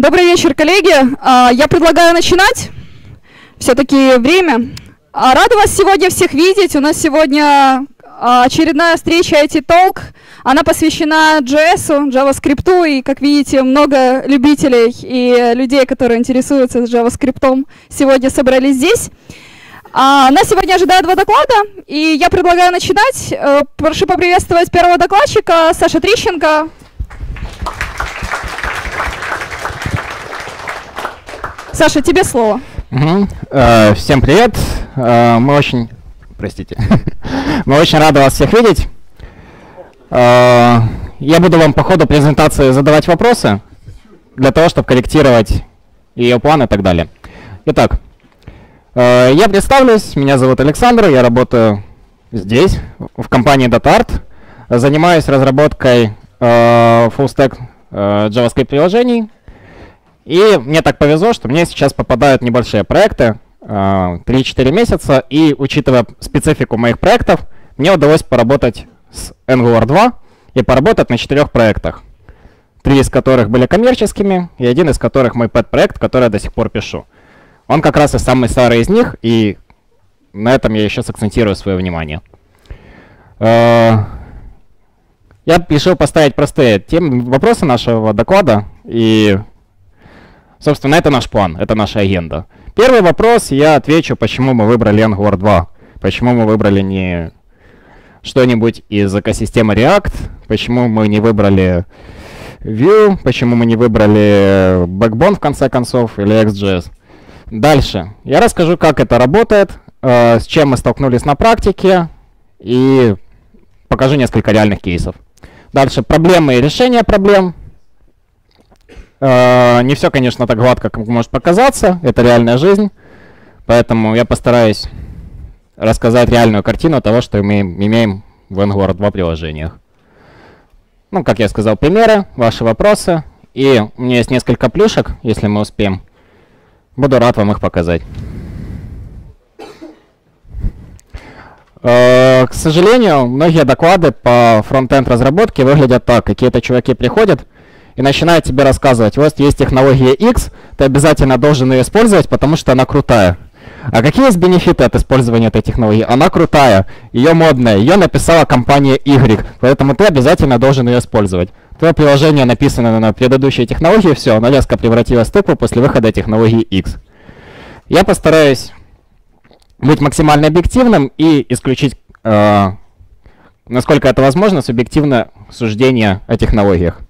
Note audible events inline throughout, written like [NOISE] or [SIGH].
Добрый вечер, коллеги. А, я предлагаю начинать. Все-таки время. А, рада вас сегодня всех видеть. У нас сегодня а, очередная встреча IT Talk. Она посвящена JS, JavaScript, и, как видите, много любителей и людей, которые интересуются JavaScript, сегодня собрались здесь. А, нас сегодня ожидают два доклада, и я предлагаю начинать. Э, прошу поприветствовать первого докладчика Саша Трищенко. Саша, тебе слово. Угу. Э, всем привет. Э, мы очень... Простите. [LAUGHS] мы очень рады вас всех видеть. Э, я буду вам по ходу презентации задавать вопросы для того, чтобы корректировать ее план и так далее. Итак, э, я представлюсь. Меня зовут Александр. Я работаю здесь, в компании DataArt. Занимаюсь разработкой э, full stack э, JavaScript приложений и мне так повезло, что мне сейчас попадают небольшие проекты, 3-4 а, месяца, и учитывая специфику моих проектов, мне удалось поработать с Angular 2 и поработать на четырех проектах. Три из которых были коммерческими, и один из которых мой пэт-проект, который я до сих пор пишу. Он как раз и самый старый из них, и на этом я еще сакцентирую свое внимание. А, я решил поставить простые темы, вопросы нашего доклада, и Собственно, это наш план, это наша агенда. Первый вопрос я отвечу, почему мы выбрали Angular 2. Почему мы выбрали не что-нибудь из экосистемы React, почему мы не выбрали Vue, почему мы не выбрали Backbone в конце концов или XJS. Дальше. Я расскажу, как это работает, э, с чем мы столкнулись на практике и покажу несколько реальных кейсов. Дальше проблемы и решения проблем. Э, не все, конечно, так гладко, как может показаться. Это реальная жизнь. Поэтому я постараюсь рассказать реальную картину того, что мы имеем в Angular 2 приложениях. Ну, как я сказал, примеры, ваши вопросы. И у меня есть несколько плюшек, если мы успеем. Буду рад вам их показать. Uh, к сожалению, многие доклады по фронтенд разработке выглядят так. Какие-то чуваки приходят, и начинает тебе рассказывать, вот есть технология X, ты обязательно должен ее использовать, потому что она крутая. А какие есть бенефиты от использования этой технологии? Она крутая, ее модная, ее написала компания Y, поэтому ты обязательно должен ее использовать. Твое приложение написано на предыдущей технологии, все, она резко превратилась в тыкву после выхода технологии X. Я постараюсь быть максимально объективным и исключить, э, насколько это возможно, субъективное суждение о технологиях.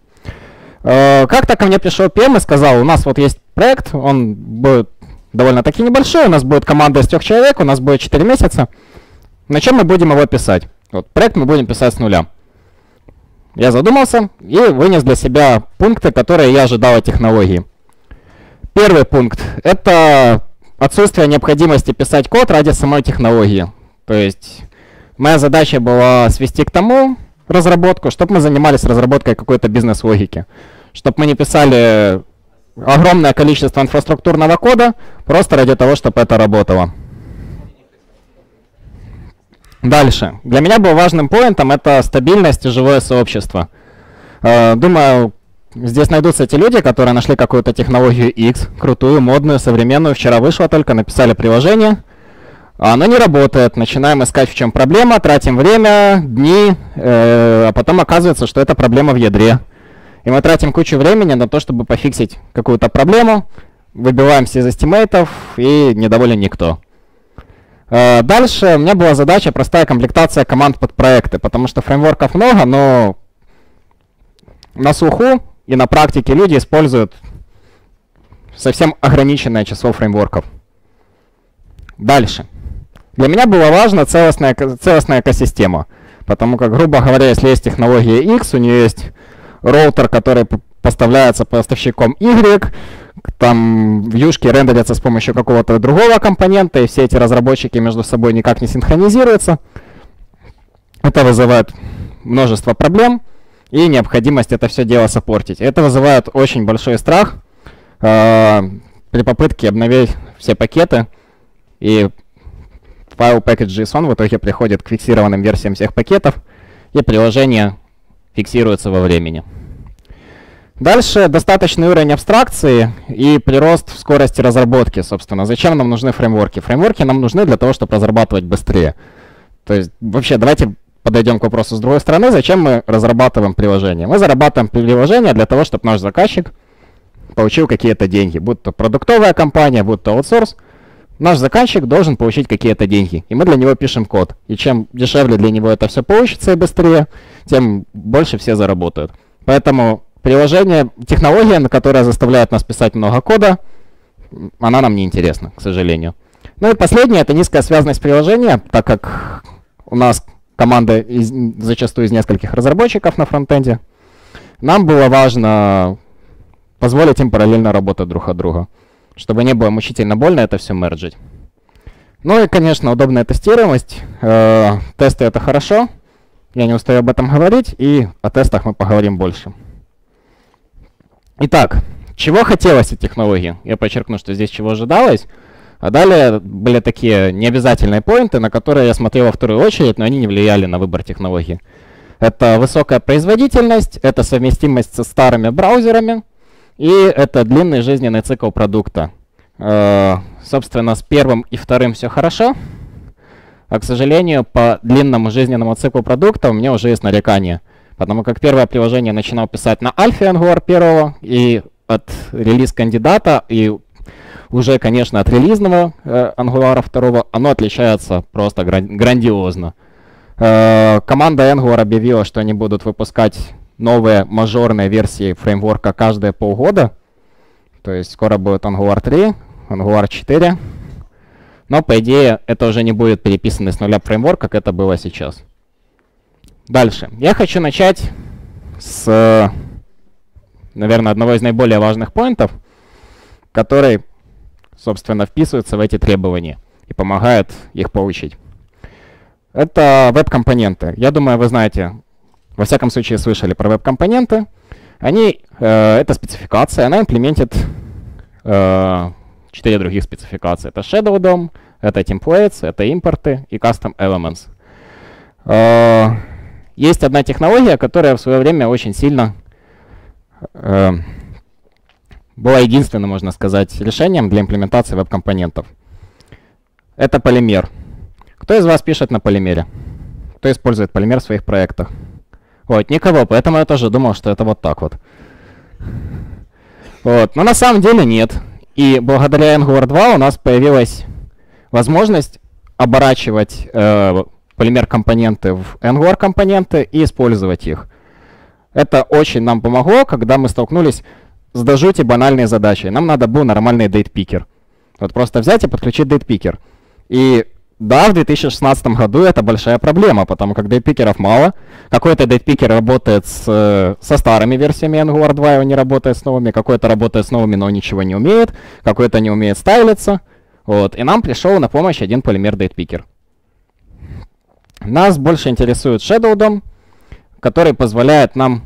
Э, как-то ко мне пришел ПМ и сказал, у нас вот есть проект, он будет довольно-таки небольшой, у нас будет команда из трех человек, у нас будет 4 месяца. На чем мы будем его писать? Вот, проект мы будем писать с нуля. Я задумался и вынес для себя пункты, которые я ожидал от технологии. Первый пункт — это отсутствие необходимости писать код ради самой технологии. То есть моя задача была свести к тому, разработку, чтобы мы занимались разработкой какой-то бизнес-логики. Чтобы мы не писали огромное количество инфраструктурного кода просто ради того, чтобы это работало. Дальше. Для меня был важным поинтом это стабильность и живое сообщество. Э, думаю, здесь найдутся те люди, которые нашли какую-то технологию X, крутую, модную, современную, вчера вышло только, написали приложение, а оно не работает, начинаем искать, в чем проблема, тратим время, дни, э, а потом оказывается, что это проблема в ядре. И мы тратим кучу времени на то, чтобы пофиксить какую-то проблему, выбиваемся из эстимейтов и недоволен никто. Э, дальше у меня была задача простая комплектация команд под проекты, потому что фреймворков много, но на слуху и на практике люди используют совсем ограниченное число фреймворков. Дальше. Для меня было важно целостная, целостная экосистема. Потому как, грубо говоря, если есть технология X, у нее есть роутер, который поставляется поставщиком Y, там вьюшки рендерятся с помощью какого-то другого компонента, и все эти разработчики между собой никак не синхронизируются. Это вызывает множество проблем и необходимость это все дело сопортить. Это вызывает очень большой страх э, при попытке обновить все пакеты и файл package.json в итоге приходит к фиксированным версиям всех пакетов, и приложение фиксируется во времени. Дальше достаточный уровень абстракции и прирост в скорости разработки, собственно. Зачем нам нужны фреймворки? Фреймворки нам нужны для того, чтобы разрабатывать быстрее. То есть вообще давайте подойдем к вопросу с другой стороны. Зачем мы разрабатываем приложение? Мы зарабатываем приложение для того, чтобы наш заказчик получил какие-то деньги. Будь то продуктовая компания, будь то аутсорс. Наш заказчик должен получить какие-то деньги. И мы для него пишем код. И чем дешевле для него это все получится и быстрее, тем больше все заработают. Поэтому приложение, технология, которая заставляет нас писать много кода, она нам не интересна, к сожалению. Ну и последнее, это низкая связанность приложения, так как у нас команда из, зачастую из нескольких разработчиков на фронтенде. Нам было важно позволить им параллельно работать друг от друга, чтобы не было мучительно больно это все мерджить. Ну и, конечно, удобная тестируемость. Э, тесты это хорошо. Я не устаю об этом говорить, и о тестах мы поговорим больше. Итак, чего хотелось от технологии? Я подчеркну, что здесь чего ожидалось. А далее были такие необязательные поинты, на которые я смотрел во вторую очередь, но они не влияли на выбор технологии. Это высокая производительность, это совместимость со старыми браузерами, и это длинный жизненный цикл продукта. Э, собственно, с первым и вторым все хорошо, а, к сожалению, по длинному жизненному циклу продукта у меня уже есть нарекания. Потому как первое приложение начинал писать на альфе Angular первого, и от релиз кандидата, и уже, конечно, от релизного э, Angular 2 оно отличается просто гран грандиозно. Э, команда Angular объявила, что они будут выпускать новые мажорные версии фреймворка каждые полгода. То есть скоро будет Angular 3, Angular 4. Но, по идее, это уже не будет переписанный с нуля фреймворк, как это было сейчас. Дальше. Я хочу начать с, наверное, одного из наиболее важных поинтов, который собственно, вписываются в эти требования и помогают их получить. Это веб-компоненты. Я думаю, вы знаете, во всяком случае слышали про веб-компоненты. Они, э, это спецификация, она имплементит э, других спецификации. Это Shadow DOM, это templates, это импорты и custom elements. Э, есть одна технология, которая в свое время очень сильно э, была единственным, можно сказать, решением для имплементации веб-компонентов. Это полимер. Кто из вас пишет на полимере? Кто использует полимер в своих проектах? Вот, никого, поэтому я тоже думал, что это вот так вот. Вот, но на самом деле нет. И благодаря Angular 2 у нас появилась возможность оборачивать э, полимер-компоненты в Angular-компоненты и использовать их. Это очень нам помогло, когда мы столкнулись с до жути банальной задачей. Нам надо был нормальный дейтпикер. Вот просто взять и подключить дейтпикер. И да, в 2016 году это большая проблема, потому как дейтпикеров мало. Какой-то дейтпикер работает с, со старыми версиями Angular 2, и он не работает с новыми. Какой-то работает с новыми, но ничего не умеет. Какой-то не умеет стайлиться. Вот. И нам пришел на помощь один полимер дейтпикер. Нас больше интересует Shadow DOM, который позволяет нам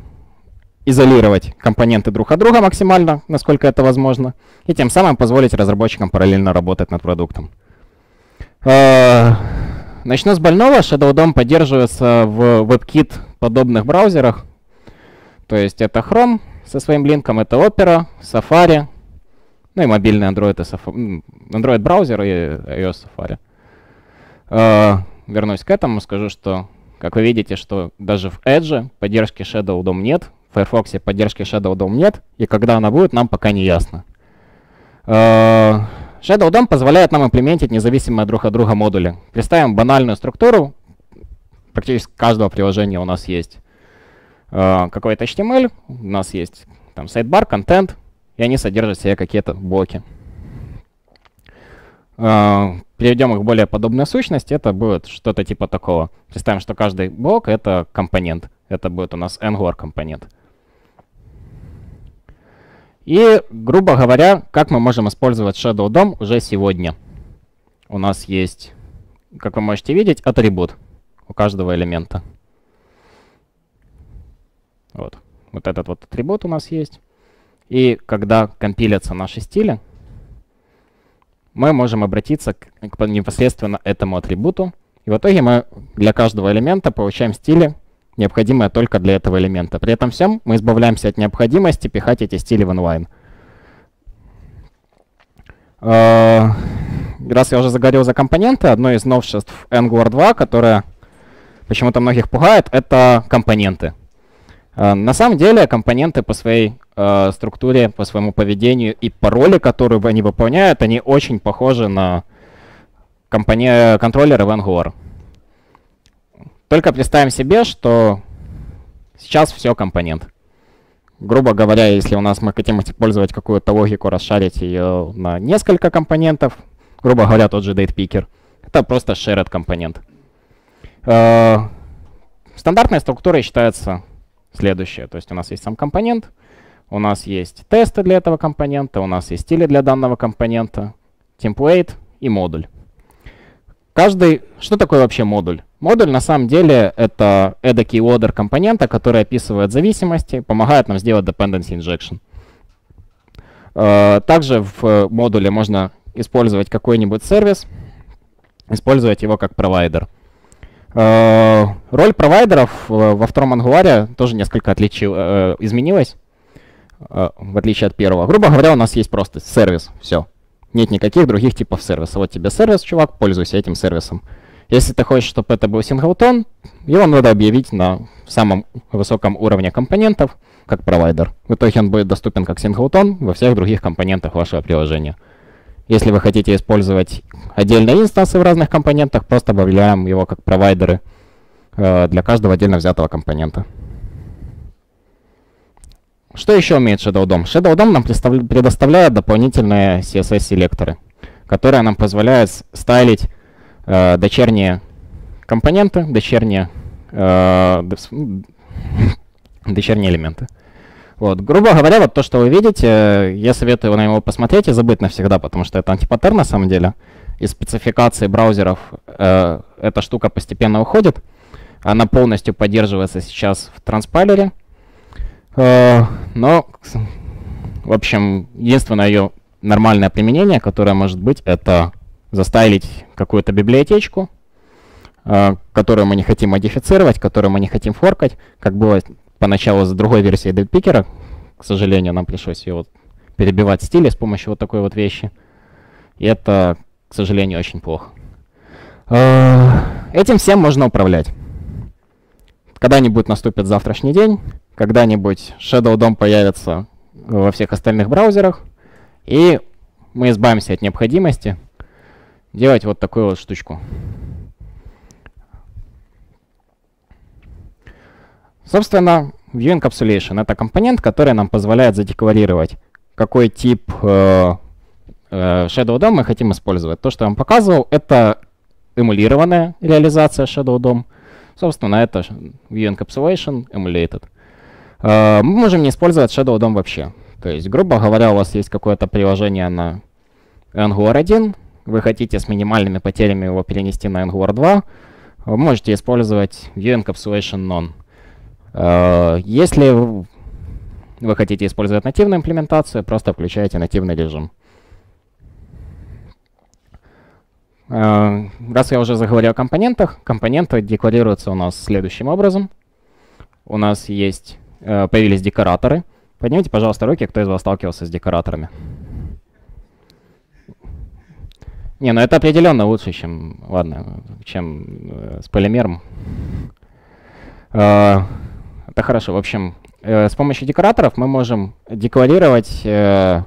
изолировать компоненты друг от друга максимально, насколько это возможно, и тем самым позволить разработчикам параллельно работать над продуктом. А, начну с больного. Shadow DOM поддерживается в WebKit подобных браузерах. То есть это Chrome со своим линком, это Opera, Safari, ну и мобильный Android, и Android браузер и iOS Safari. Uh, вернусь к этому, скажу, что, как вы видите, что даже в Edge поддержки Shadow DOM нет, Firefox поддержки Shadow DOM нет, и когда она будет, нам пока не ясно. Э, Shadow DOM позволяет нам имплементить независимые друг от друга модули. Представим банальную структуру. Практически каждого приложения у нас есть э, какой-то HTML, у нас есть там sidebar, контент, и они содержат в себе какие-то блоки. Uh, переведем их в более подобную сущность, это будет что-то типа такого. Представим, что каждый блок — это компонент. Это будет у нас Angular компонент. И, грубо говоря, как мы можем использовать Shadow DOM уже сегодня. У нас есть, как вы можете видеть, атрибут у каждого элемента. Вот. Вот этот вот атрибут у нас есть. И когда компилятся наши стили, мы можем обратиться к, к непосредственно этому атрибуту. И в итоге мы для каждого элемента получаем стили необходимое только для этого элемента. При этом всем мы избавляемся от необходимости пихать эти стили в inline. Uh, раз я уже заговорил за компоненты, одно из новшеств Angular 2, которое почему-то многих пугает, это компоненты. Uh, на самом деле компоненты по своей uh, структуре, по своему поведению и по роли, которую они выполняют, они очень похожи на компони- контроллеры в Angular. Только представим себе, что сейчас все компонент. Грубо говоря, если у нас мы хотим использовать какую-то логику, расшарить ее на несколько компонентов, грубо говоря, тот же DatePicker, это просто shared компонент. Э, стандартной структурой считается следующее. То есть у нас есть сам компонент, у нас есть тесты для этого компонента, у нас есть стили для данного компонента, template и модуль. Каждый... Что такое вообще модуль? Модуль на самом деле это эдакий лодер компонента, который описывает зависимости, помогает нам сделать dependency injection. Uh, также в модуле можно использовать какой-нибудь сервис, использовать его как провайдер. Uh, роль провайдеров во втором Angular тоже несколько отличил, изменилась, в отличие от первого. Грубо говоря, у нас есть просто сервис, все. Нет никаких других типов сервиса. Вот тебе сервис, чувак, пользуйся этим сервисом. Если ты хочешь, чтобы это был синглтон, его надо объявить на самом высоком уровне компонентов, как провайдер. В итоге он будет доступен как синглтон во всех других компонентах вашего приложения. Если вы хотите использовать отдельные инстансы в разных компонентах, просто объявляем его как провайдеры э, для каждого отдельно взятого компонента. Что еще умеет Shadow DOM? Shadow DOM нам предоставляет дополнительные CSS-селекторы, которые нам позволяют стайлить э, дочерние компоненты, дочерние, э, [LAUGHS] дочерние элементы. Вот. Грубо говоря, вот то, что вы видите, я советую на него посмотреть и забыть навсегда, потому что это антипаттерн на самом деле. Из спецификации браузеров э, эта штука постепенно уходит. Она полностью поддерживается сейчас в транспайлере. Э, но, в общем, единственное ее нормальное применение, которое может быть, это застайлить какую-то библиотечку, э, которую мы не хотим модифицировать, которую мы не хотим форкать, как было поначалу с другой версией DeadPicker. К сожалению, нам пришлось ее вот перебивать стили с помощью вот такой вот вещи. И это, к сожалению, очень плохо. Э, этим всем можно управлять. Когда-нибудь наступит завтрашний день, когда-нибудь Shadow DOM появится во всех остальных браузерах, и мы избавимся от необходимости делать вот такую вот штучку. Собственно, View Encapsulation — это компонент, который нам позволяет задекларировать, какой тип э, э, Shadow DOM мы хотим использовать. То, что я вам показывал, это эмулированная реализация Shadow DOM. Собственно, это View Encapsulation Emulated. Uh, мы можем не использовать Shadow DOM вообще. То есть, грубо говоря, у вас есть какое-то приложение на Angular 1, вы хотите с минимальными потерями его перенести на Angular 2, вы можете использовать View Encapsulation None. Uh, если вы хотите использовать нативную имплементацию, просто включаете нативный режим. Uh, раз я уже заговорил о компонентах, компоненты декларируются у нас следующим образом. У нас есть Э, появились декораторы. Поднимите, пожалуйста, руки, кто из вас сталкивался с декораторами. Не, ну это определенно лучше, чем, ладно, чем э, с полимером. Э, это хорошо. В общем, э, с помощью декораторов мы можем декларировать э,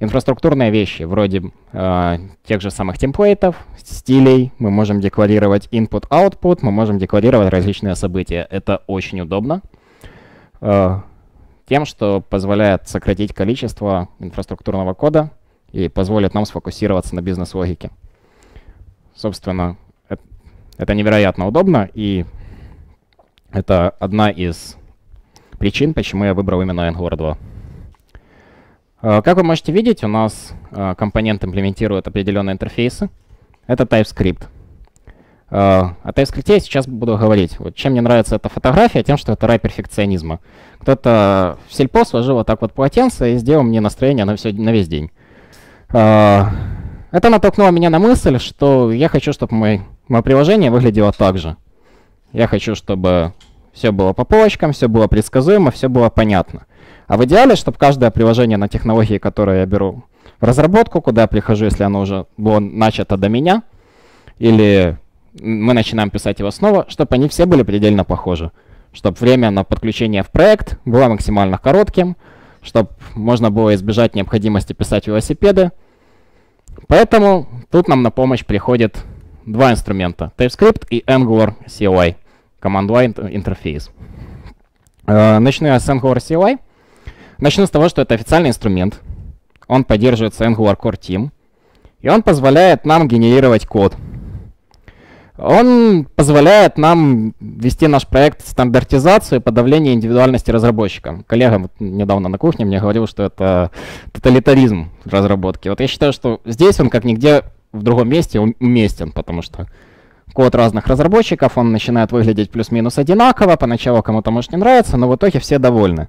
инфраструктурные вещи, вроде э, тех же самых темплейтов, стилей. Мы можем декларировать input-output, мы можем декларировать различные события. Это очень удобно. Э, тем, что позволяет сократить количество инфраструктурного кода и позволит нам сфокусироваться на бизнес-логике. Собственно, это, это невероятно удобно, и это одна из причин, почему я выбрал именно Angular 2. Uh, как вы можете видеть, у нас uh, компонент имплементирует определенные интерфейсы. Это TypeScript. Uh, о TypeScript я сейчас буду говорить. Вот чем мне нравится эта фотография, тем, что это рай перфекционизма. Кто-то в сельпо сложил вот так вот полотенце и сделал мне настроение на, все, на весь день. Это натолкнуло меня на мысль, что я хочу, чтобы мой, мое приложение выглядело так же. Я хочу, чтобы Все было по полочкам, все было предсказуемо, все было понятно. А в идеале, чтобы каждое приложение на технологии, которое я беру в разработку, куда я прихожу, если оно уже было начато до меня, или мы начинаем писать его снова, чтобы они все были предельно похожи. Чтобы время на подключение в проект было максимально коротким, чтобы можно было избежать необходимости писать велосипеды. Поэтому тут нам на помощь приходит два инструмента. TypeScript и Angular CLI, Command Line Interface. Э, начну я с Angular CLI. Начну с того, что это официальный инструмент. Он поддерживается Angular Core Team. И он позволяет нам генерировать код. Он позволяет нам вести наш проект стандартизацию и подавление индивидуальности разработчика. Коллега вот недавно на кухне мне говорил, что это тоталитаризм разработки. Вот я считаю, что здесь он как нигде в другом месте уместен, потому что код разных разработчиков, он начинает выглядеть плюс-минус одинаково, поначалу кому-то может не нравиться, но в итоге все довольны.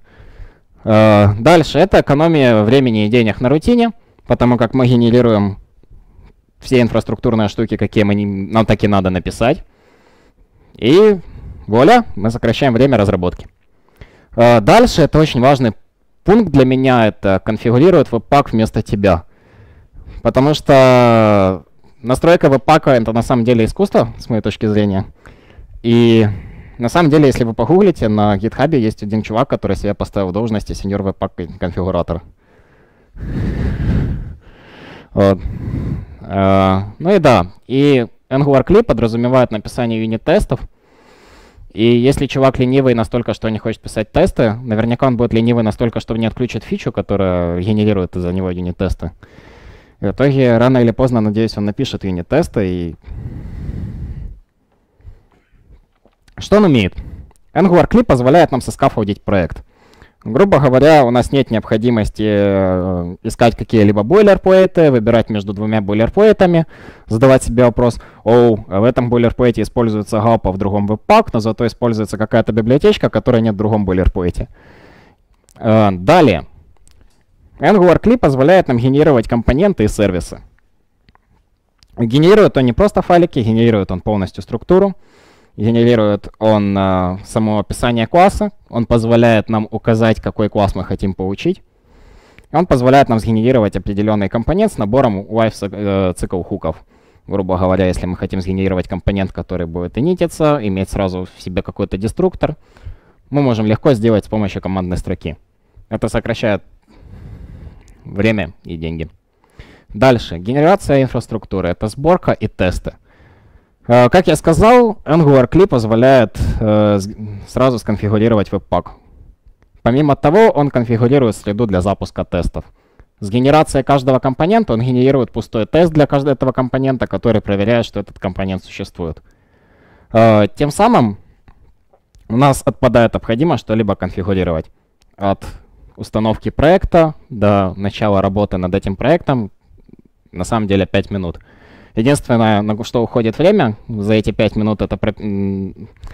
Uh, дальше это экономия времени и денег на рутине, потому как мы генерируем все инфраструктурные штуки, какие мы не, нам так и надо написать. И вуаля, мы сокращаем время разработки. Uh, дальше это очень важный пункт для меня, это конфигурирует веб-пак вместо тебя. Потому что настройка веб-пака это на самом деле искусство, с моей точки зрения. И на самом деле, если вы погуглите, на GitHub есть один чувак, который себе поставил в должности сеньор веб-пак конфигуратор. Вот. Uh, ну и да, и Angular Clip подразумевает написание юнит-тестов. И если чувак ленивый настолько, что не хочет писать тесты, наверняка он будет ленивый настолько, что не отключит фичу, которая генерирует из-за него юнит-тесты. В итоге рано или поздно, надеюсь, он напишет юнит-тесты и... Что он умеет? Angular Clip позволяет нам соскафолдить проект. Грубо говоря, у нас нет необходимости э, искать какие-либо бойлерплейты, выбирать между двумя бойлерплейтами, задавать себе вопрос, о, в этом бойлерплейте используется галпа, в другом веб-пак, но зато используется какая-то библиотечка, которая нет в другом бойлерплейте. Э, далее. Angular Clip позволяет нам генерировать компоненты и сервисы. Генерирует он не просто файлики, генерирует он полностью структуру. Генерирует он э, само описание класса. Он позволяет нам указать, какой класс мы хотим получить. Он позволяет нам сгенерировать определенный компонент с набором life цикл хуков. Грубо говоря, если мы хотим сгенерировать компонент, который будет инититься, иметь сразу в себе какой-то деструктор, мы можем легко сделать с помощью командной строки. Это сокращает время и деньги. Дальше. Генерация инфраструктуры. Это сборка и тесты. Uh, как я сказал, Angular Clip позволяет uh, сразу сконфигурировать веб-пак. Помимо того, он конфигурирует среду для запуска тестов. С генерацией каждого компонента он генерирует пустой тест для каждого этого компонента, который проверяет, что этот компонент существует. Uh, тем самым у нас отпадает необходимость что-либо конфигурировать. От установки проекта до начала работы над этим проектом на самом деле 5 минут. Единственное, на что уходит время за эти 5 минут, это,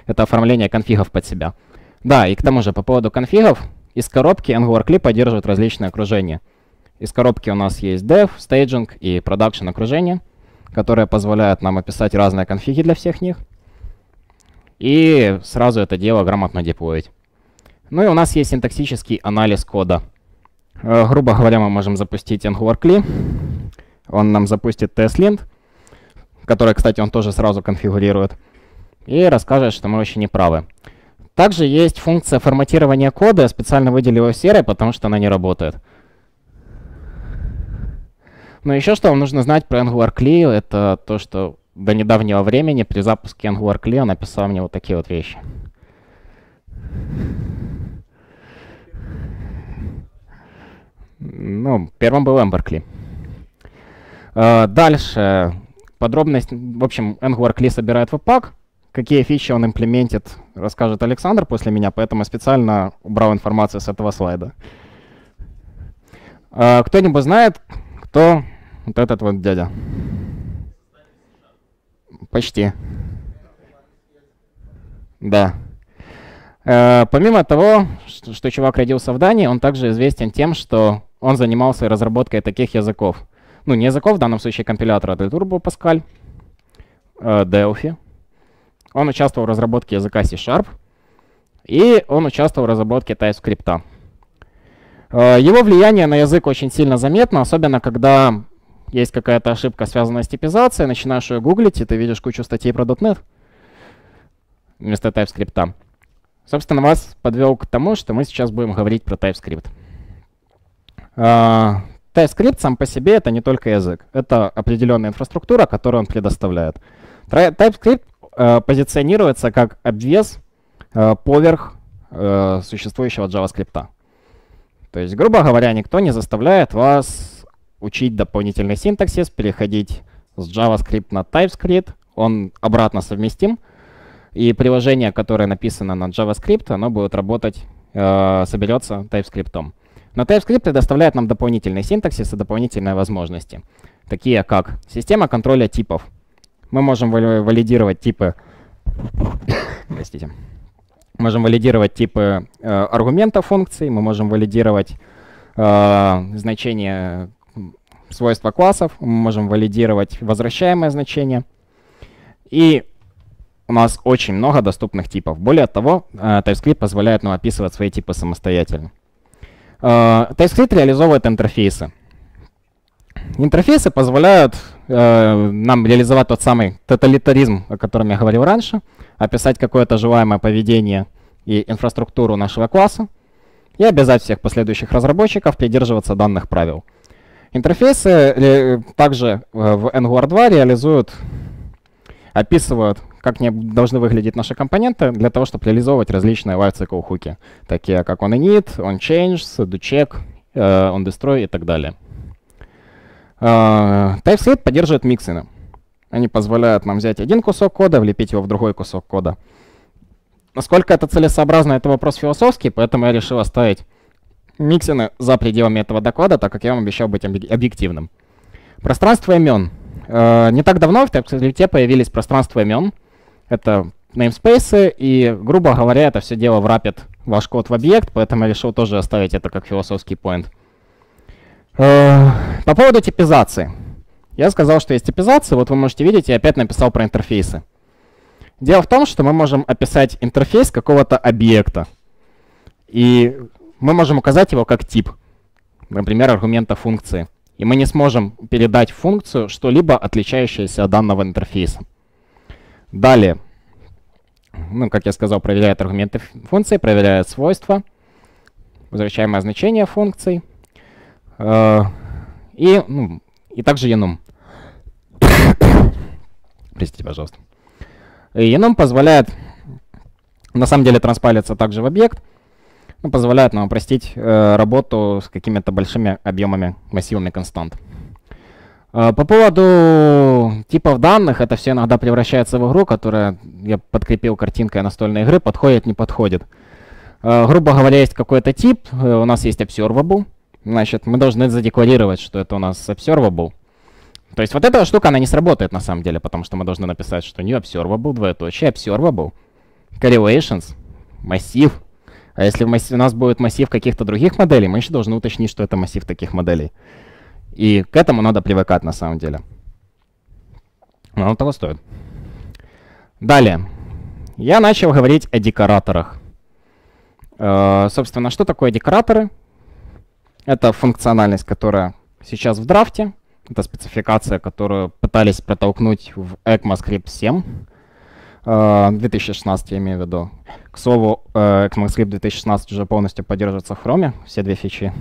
это оформление конфигов под себя. Да, и к тому же по поводу конфигов, из коробки Angular Clip поддерживает различные окружения. Из коробки у нас есть Dev, Staging и Production окружение, которое позволяет нам описать разные конфиги для всех них. И сразу это дело грамотно деплоить. Ну и у нас есть синтаксический анализ кода. Э, грубо говоря, мы можем запустить Angular CLI. Он нам запустит TestLint, который, кстати, он тоже сразу конфигурирует. И расскажет, что мы очень неправы. Также есть функция форматирования кода. Я специально выделил ее серой, потому что она не работает. Но еще что вам нужно знать про Angular CLI, это то, что до недавнего времени при запуске Angular CLI он написал мне вот такие вот вещи. Ну, первым был Эмберкли. Uh, дальше. Подробность. В общем, Angular Cli собирает веб-пак. Какие фичи он имплементит, расскажет Александр после меня, поэтому специально убрал информацию с этого слайда. Uh, Кто-нибудь знает, кто вот этот вот дядя? Почти. Да. Uh, помимо того, что чувак родился в Дании, он также известен тем, что он занимался разработкой таких языков. Ну, не языков, в данном случае компилятора для Turbo Pascal, э, Delphi. Он участвовал в разработке языка C-Sharp. и он участвовал в разработке TypeScript. Э, его влияние на язык очень сильно заметно, особенно когда есть какая-то ошибка, связанная с типизацией, начинаешь ее гуглить, и ты видишь кучу статей про .NET вместо TypeScript. Собственно, вас подвел к тому, что мы сейчас будем говорить про TypeScript. TypeScript сам по себе это не только язык, это определенная инфраструктура, которую он предоставляет. TypeScript uh, позиционируется как обвес uh, поверх существующего JavaScript. То есть, грубо говоря, никто не заставляет вас учить дополнительный синтаксис, переходить с JavaScript на TypeScript. Он обратно совместим. И приложение, которое написано на JavaScript, оно будет работать, э, соберется TypeScript. Но TypeScript предоставляет нам дополнительный синтаксис и дополнительные возможности, такие как система контроля типов. Мы можем валидировать типы... [COUGHS] Простите. Можем валидировать типы э, аргументов функций, мы можем валидировать э, значения свойства классов, мы можем валидировать возвращаемое значение. И у нас очень много доступных типов. Более того, э, TypeScript позволяет нам описывать свои типы самостоятельно. Э, TypeScript реализовывает интерфейсы. Интерфейсы позволяют э, нам реализовать тот самый тоталитаризм, о котором я говорил раньше, описать какое-то желаемое поведение и инфраструктуру нашего класса и обязать всех последующих разработчиков придерживаться данных правил. Интерфейсы э, также э, в Angular 2 реализуют, описывают, как не должны выглядеть наши компоненты для того, чтобы реализовывать различные lifecycle хуки, такие как onInit, onChange, doCheck, э, onDestroy и так далее. Uh, TypeScript поддерживает миксины. Они позволяют нам взять один кусок кода, влепить его в другой кусок кода. Насколько это целесообразно, это вопрос философский, поэтому я решил оставить миксины за пределами этого доклада, так как я вам обещал быть объективным. Пространство имен. Uh, не так давно в TypeScript появились пространства имен. Это namespace, и, грубо говоря, это все дело врапит ваш код в объект, поэтому я решил тоже оставить это как философский point. Uh, по поводу типизации. Я сказал, что есть типизация, вот вы можете видеть, я опять написал про интерфейсы. Дело в том, что мы можем описать интерфейс какого-то объекта. И мы можем указать его как тип, например, аргумента функции. И мы не сможем передать функцию что-либо отличающееся от данного интерфейса. Далее, ну, как я сказал, проверяет аргументы функции, проверяет свойства, возвращаемое значение функций. Э, и, ну, и также enum. [COUGHS] Простите, пожалуйста. И enum позволяет, на самом деле, транспайлиться также в объект, ну, позволяет нам упростить э, работу с какими-то большими объемами, массивами констант. Э, по поводу типов данных, это все иногда превращается в игру, которая, я подкрепил картинкой настольной игры, подходит, не подходит. Э, грубо говоря, есть какой-то тип, э, у нас есть observable, значит, мы должны задекларировать, что это у нас observable. То есть вот эта штука, она не сработает на самом деле, потому что мы должны написать, что new observable, двоеточие, observable, correlations, массив. А если у нас будет массив каких-то других моделей, мы еще должны уточнить, что это массив таких моделей. И к этому надо привыкать на самом деле. Но оно того стоит. Далее. Я начал говорить о декораторах. Э, собственно, что такое декораторы? Это функциональность, которая сейчас в драфте. Это спецификация, которую пытались протолкнуть в ECMAScript 7. 2016 я имею в виду. К слову, uh, ECMAScript 2016 уже полностью поддерживается в Chrome, все две фичи.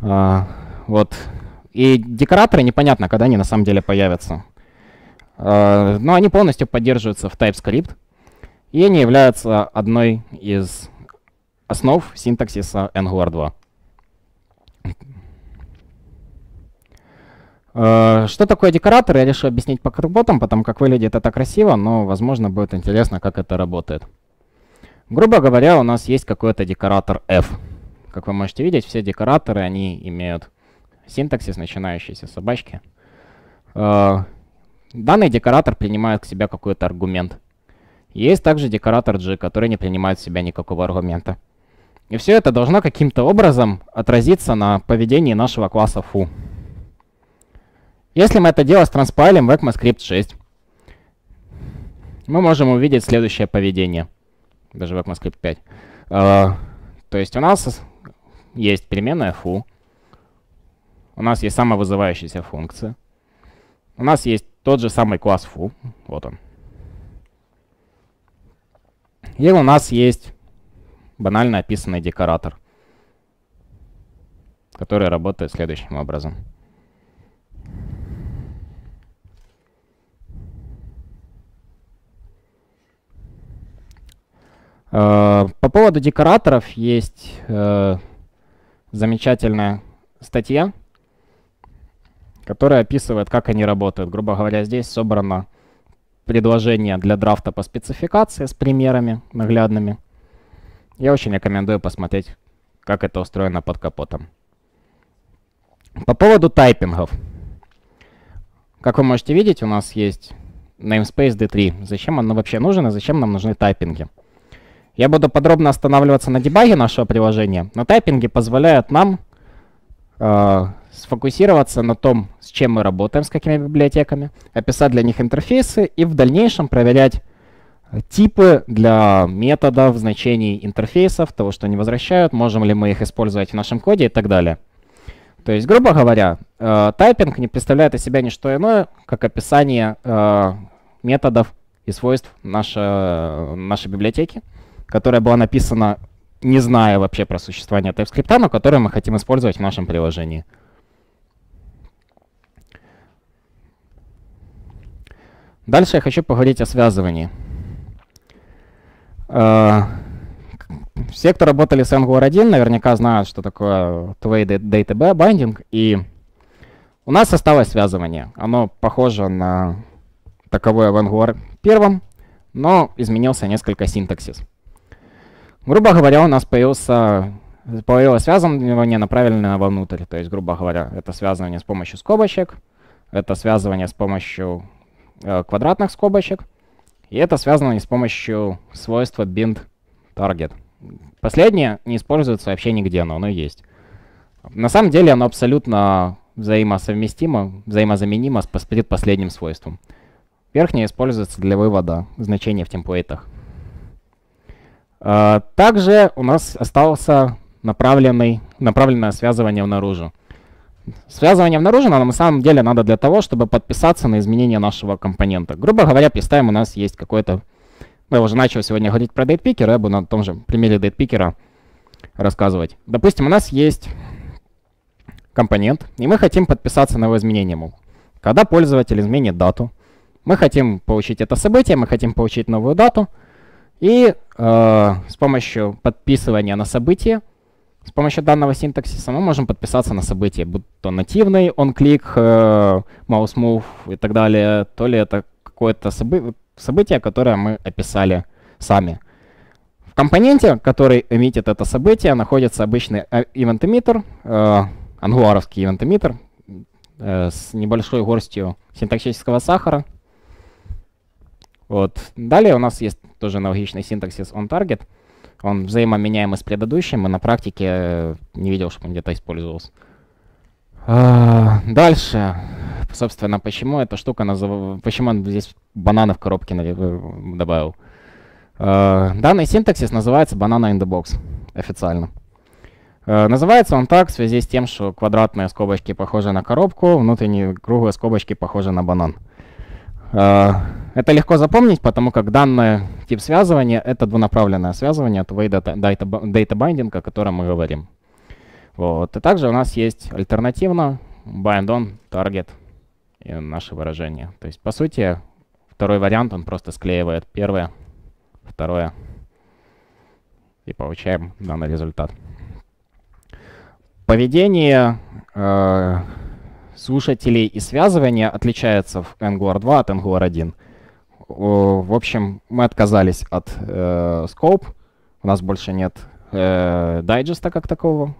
Uh, вот. И декораторы непонятно, когда они на самом деле появятся. Uh, но они полностью поддерживаются в TypeScript. И они являются одной из основ синтаксиса Angular 2. Uh, что такое декоратор, я решил объяснить по карботам, потому как выглядит это красиво, но, возможно, будет интересно, как это работает. Грубо говоря, у нас есть какой-то декоратор f. Как вы можете видеть, все декораторы, они имеют синтаксис, начинающийся с собачки. Uh, данный декоратор принимает к себе какой-то аргумент. Есть также декоратор g, который не принимает в себя никакого аргумента. И все это должно каким-то образом отразиться на поведении нашего класса foo. Если мы это дело транспайлим в ECMAScript 6, мы можем увидеть следующее поведение. даже в ECMAScript 5. Uh, то есть у нас есть переменная foo, у нас есть самовызывающаяся функция, у нас есть тот же самый класс foo, вот он. И у нас есть банально описанный декоратор, который работает следующим образом. Э, по поводу декораторов есть э, замечательная статья, которая описывает, как они работают. Грубо говоря, здесь собрано предложение для драфта по спецификации с примерами наглядными. Я очень рекомендую посмотреть, как это устроено под капотом. По поводу тайпингов. Как вы можете видеть, у нас есть namespace d3. Зачем он вообще нужен и зачем нам нужны тайпинги? Я буду подробно останавливаться на дебаге нашего приложения, но тайпинги позволяют нам э, сфокусироваться на том, с чем мы работаем, с какими библиотеками, описать для них интерфейсы и в дальнейшем проверять типы для методов, значений интерфейсов, того, что они возвращают, можем ли мы их использовать в нашем коде и так далее. То есть, грубо говоря, э, тайпинг не представляет из себя ни что иное, как описание э, методов и свойств нашей, нашей библиотеки которая была написана, не зная вообще про существование TypeScript, но которую мы хотим использовать в нашем приложении. Дальше я хочу поговорить о связывании. Uh, все, кто работали с Angular 1, наверняка знают, что такое two-way data binding. И у нас осталось связывание. Оно похоже на таковое в Angular 1, но изменился несколько синтаксис. Грубо говоря, у нас появился, появилось связывание направленное вовнутрь. То есть, грубо говоря, это связывание с помощью скобочек, это связывание с помощью э, квадратных скобочек, и это связывание с помощью свойства bind target. Последнее не используется вообще нигде, но оно есть. На самом деле оно абсолютно взаимосовместимо, взаимозаменимо с предпоследним свойством. Верхнее используется для вывода значений в темплейтах. А, также у нас остался направленный, направленное связывание наружу. Связывание наружу нам на самом деле надо для того, чтобы подписаться на изменение нашего компонента. Грубо говоря, представим, у нас есть какой-то... Я уже начал сегодня говорить про дейтпикер, я буду на том же примере дейтпикера рассказывать. Допустим, у нас есть компонент, и мы хотим подписаться на его изменение. Когда пользователь изменит дату, мы хотим получить это событие, мы хотим получить новую дату — и э, с помощью подписывания на событие, с помощью данного синтаксиса мы можем подписаться на событие, будь то нативный э, mouse move и так далее, то ли это какое-то собы событие, которое мы описали сами. В компоненте, который эмитит это событие, находится обычный э, event emitter, э, ангуаровский event emitter э, с небольшой горстью синтаксического сахара. Вот. Далее у нас есть тоже аналогичный синтаксис onTarget. Он взаимоменяемый с предыдущим, и на практике э, не видел, чтобы он где-то использовался. А, дальше. Собственно, почему эта штука называется... Почему он здесь бананы в коробке э, добавил? А, данный синтаксис называется banana in the box официально. Uh, называется он так в связи с тем, что квадратные скобочки похожи на коробку, внутренние круглые скобочки похожи на банан. Uh, это легко запомнить, потому как данный тип связывания — это двунаправленное связывание, two-way data, data, data binding, о котором мы говорим. Вот. И также у нас есть альтернативно bind on, target и наше выражение. То есть, по сути, второй вариант, он просто склеивает первое, второе, и получаем данный результат. Поведение э, слушателей и связывания отличается в Angular 2 от Angular 1 в общем, мы отказались от э, Scope. У нас больше нет э, дайджеста как такого.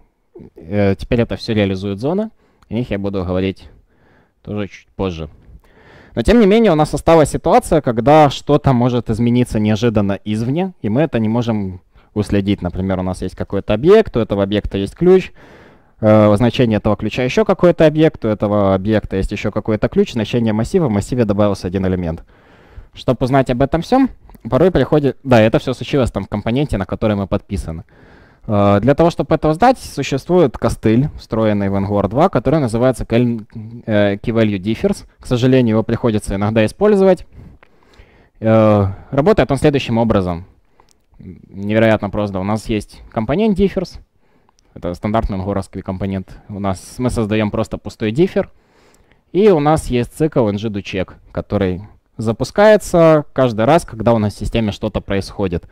Э, теперь это все реализует зона. О них я буду говорить тоже чуть позже. Но тем не менее у нас осталась ситуация, когда что-то может измениться неожиданно извне, и мы это не можем уследить. Например, у нас есть какой-то объект, у этого объекта есть ключ, э, значение этого ключа еще какой-то объект, у этого объекта есть еще какой-то ключ, значение массива, в массиве добавился один элемент. Чтобы узнать об этом всем, порой приходит... Да, это все случилось там в компоненте, на который мы подписаны. Uh, для того, чтобы это узнать, существует костыль, встроенный в Angular 2, который называется Key Value Differs. К сожалению, его приходится иногда использовать. Uh, работает он следующим образом. Невероятно просто. У нас есть компонент differs. Это стандартный ангуровский компонент. У нас мы создаем просто пустой differ. И у нас есть цикл ngDoCheck, который запускается каждый раз, когда у нас в системе что-то происходит.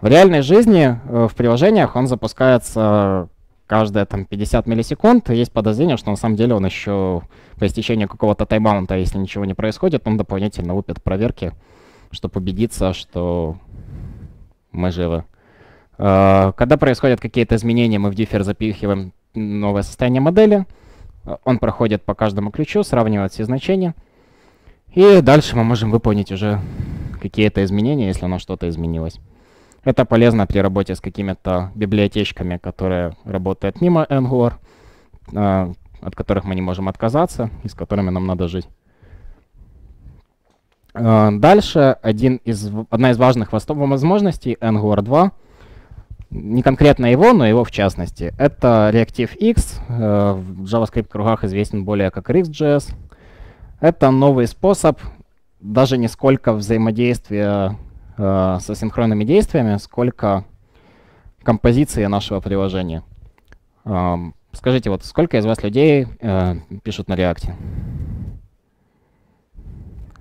В реальной жизни э, в приложениях он запускается каждые там 50 миллисекунд. Есть подозрение, что на самом деле он еще по истечению какого-то тайм-аунта, если ничего не происходит, он дополнительно лупит проверки, чтобы убедиться, что мы живы. Э, когда происходят какие-то изменения, мы в differ запихиваем новое состояние модели. Он проходит по каждому ключу, сравнивает все значения. И дальше мы можем выполнить уже какие-то изменения, если оно что-то изменилось. Это полезно при работе с какими-то библиотечками, которые работают мимо Angular, э, от которых мы не можем отказаться и с которыми нам надо жить. Э, дальше один из, одна из важных возможностей Angular 2, не конкретно его, но его в частности, это ReactiveX, э, в JavaScript кругах известен более как RxJS. Это новый способ даже не сколько взаимодействия э, с асинхронными действиями, сколько композиции нашего приложения. Э, скажите, вот сколько из вас людей э, пишут на реакте?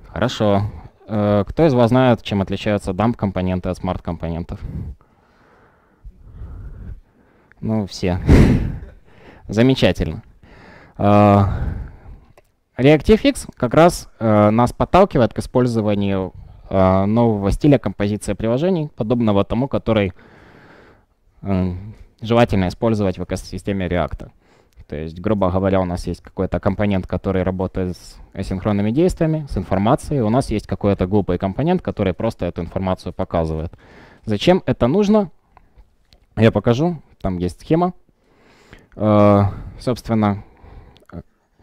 Хорошо. Э, кто из вас знает, чем отличаются dump-компоненты от смарт-компонентов? Ну, все. [LAUGHS] Замечательно. Uh, ReactiveX как раз uh, нас подталкивает к использованию э, нового стиля композиции приложений, подобного тому, который э, желательно использовать в экосистеме React. То есть, грубо говоря, у нас есть какой-то компонент, который работает с асинхронными действиями, с информацией. У нас есть какой-то глупый компонент, который просто эту информацию показывает. Зачем это нужно? Я покажу. Там есть схема. Uh, собственно,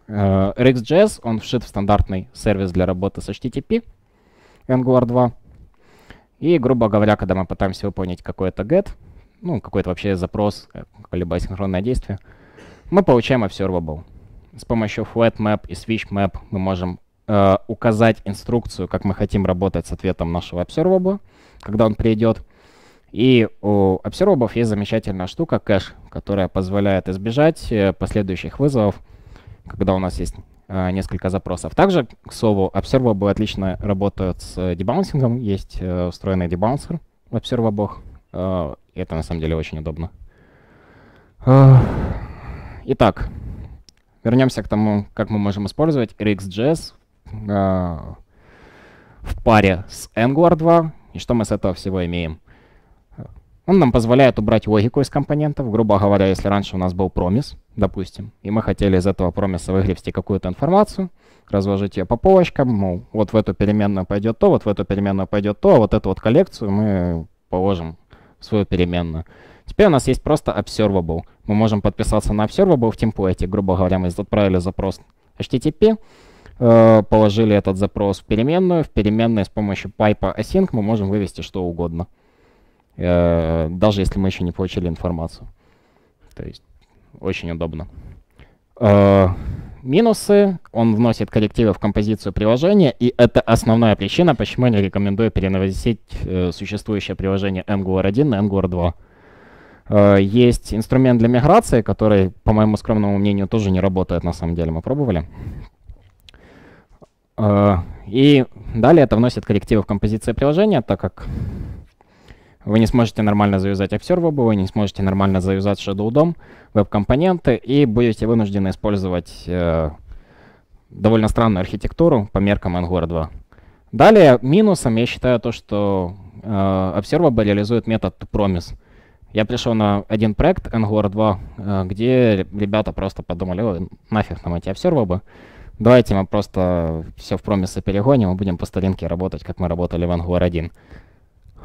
uh, RxJS, он вшит в стандартный сервис для работы с HTTP. Angular 2. И, грубо говоря, когда мы пытаемся выполнить какой-то get, ну, какой-то вообще запрос, э, какое-либо асинхронное действие, мы получаем observable. С помощью flat map и switch map мы можем э, указать инструкцию, как мы хотим работать с ответом нашего observable, когда он придет. И у observable есть замечательная штука, кэш, которая позволяет избежать э, последующих вызовов, когда у нас есть э, несколько запросов. Также, к слову, Observable отлично работают с дебаунсингом. Есть э, встроенный дебаунсер в Observable. Э, это на самом деле очень удобно. Э, итак, вернемся к тому, как мы можем использовать RxJS э, в паре с Angular 2 и что мы с этого всего имеем. Он нам позволяет убрать логику из компонентов. Грубо говоря, если раньше у нас был промис, допустим, и мы хотели из этого промиса выгребсти какую-то информацию, разложить ее по полочкам, мол, вот в эту переменную пойдет то, вот в эту переменную пойдет то, а вот эту вот коллекцию мы положим в свою переменную. Теперь у нас есть просто observable. Мы можем подписаться на observable в темплейте. Грубо говоря, мы отправили запрос HTTP, э, положили этот запрос в переменную. В переменной с помощью pipe async мы можем вывести что угодно. Э, даже если мы еще не получили информацию. То есть очень удобно. Э, минусы. Он вносит коррективы в композицию приложения, и это основная причина, почему я не рекомендую переносить э, существующее приложение Angular 1 на Angular 2. Uh, есть инструмент для миграции, который, по моему скромному мнению, тоже не работает на самом деле. Мы пробовали. Uh, и далее это вносит коррективы в композицию приложения, так как вы не сможете нормально завязать Observable, вы не сможете нормально завязать Shadow DOM, веб-компоненты, и будете вынуждены использовать э, довольно странную архитектуру по меркам Angular 2. Далее, минусом я считаю то, что э, Observable реализует метод toPromise. Я пришел на один проект Angular 2, э, где ребята просто подумали, нафиг нам эти Observable, давайте мы просто все в промисы перегоним и будем по старинке работать, как мы работали в Angular 1.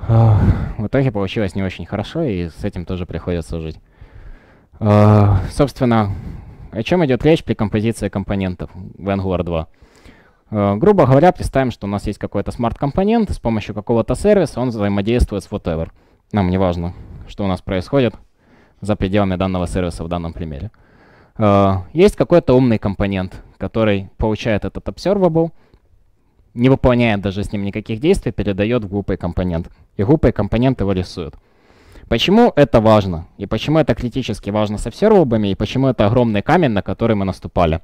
В итоге получилось не очень хорошо, и с этим тоже приходится жить. Собственно, о чем идет речь при композиции компонентов в Angular 2? Э, грубо говоря, представим, что у нас есть какой-то smart-компонент, с помощью какого-то сервиса он взаимодействует с whatever. Нам не важно, что у нас происходит за пределами данного сервиса в данном примере. Есть какой-то умный компонент, который получает этот observable, не выполняет даже с ним никаких действий, передает в глупый компонент. И глупый компонент его рисует. Почему это важно? И почему это критически важно со observable, и почему это огромный камень, на который мы наступали?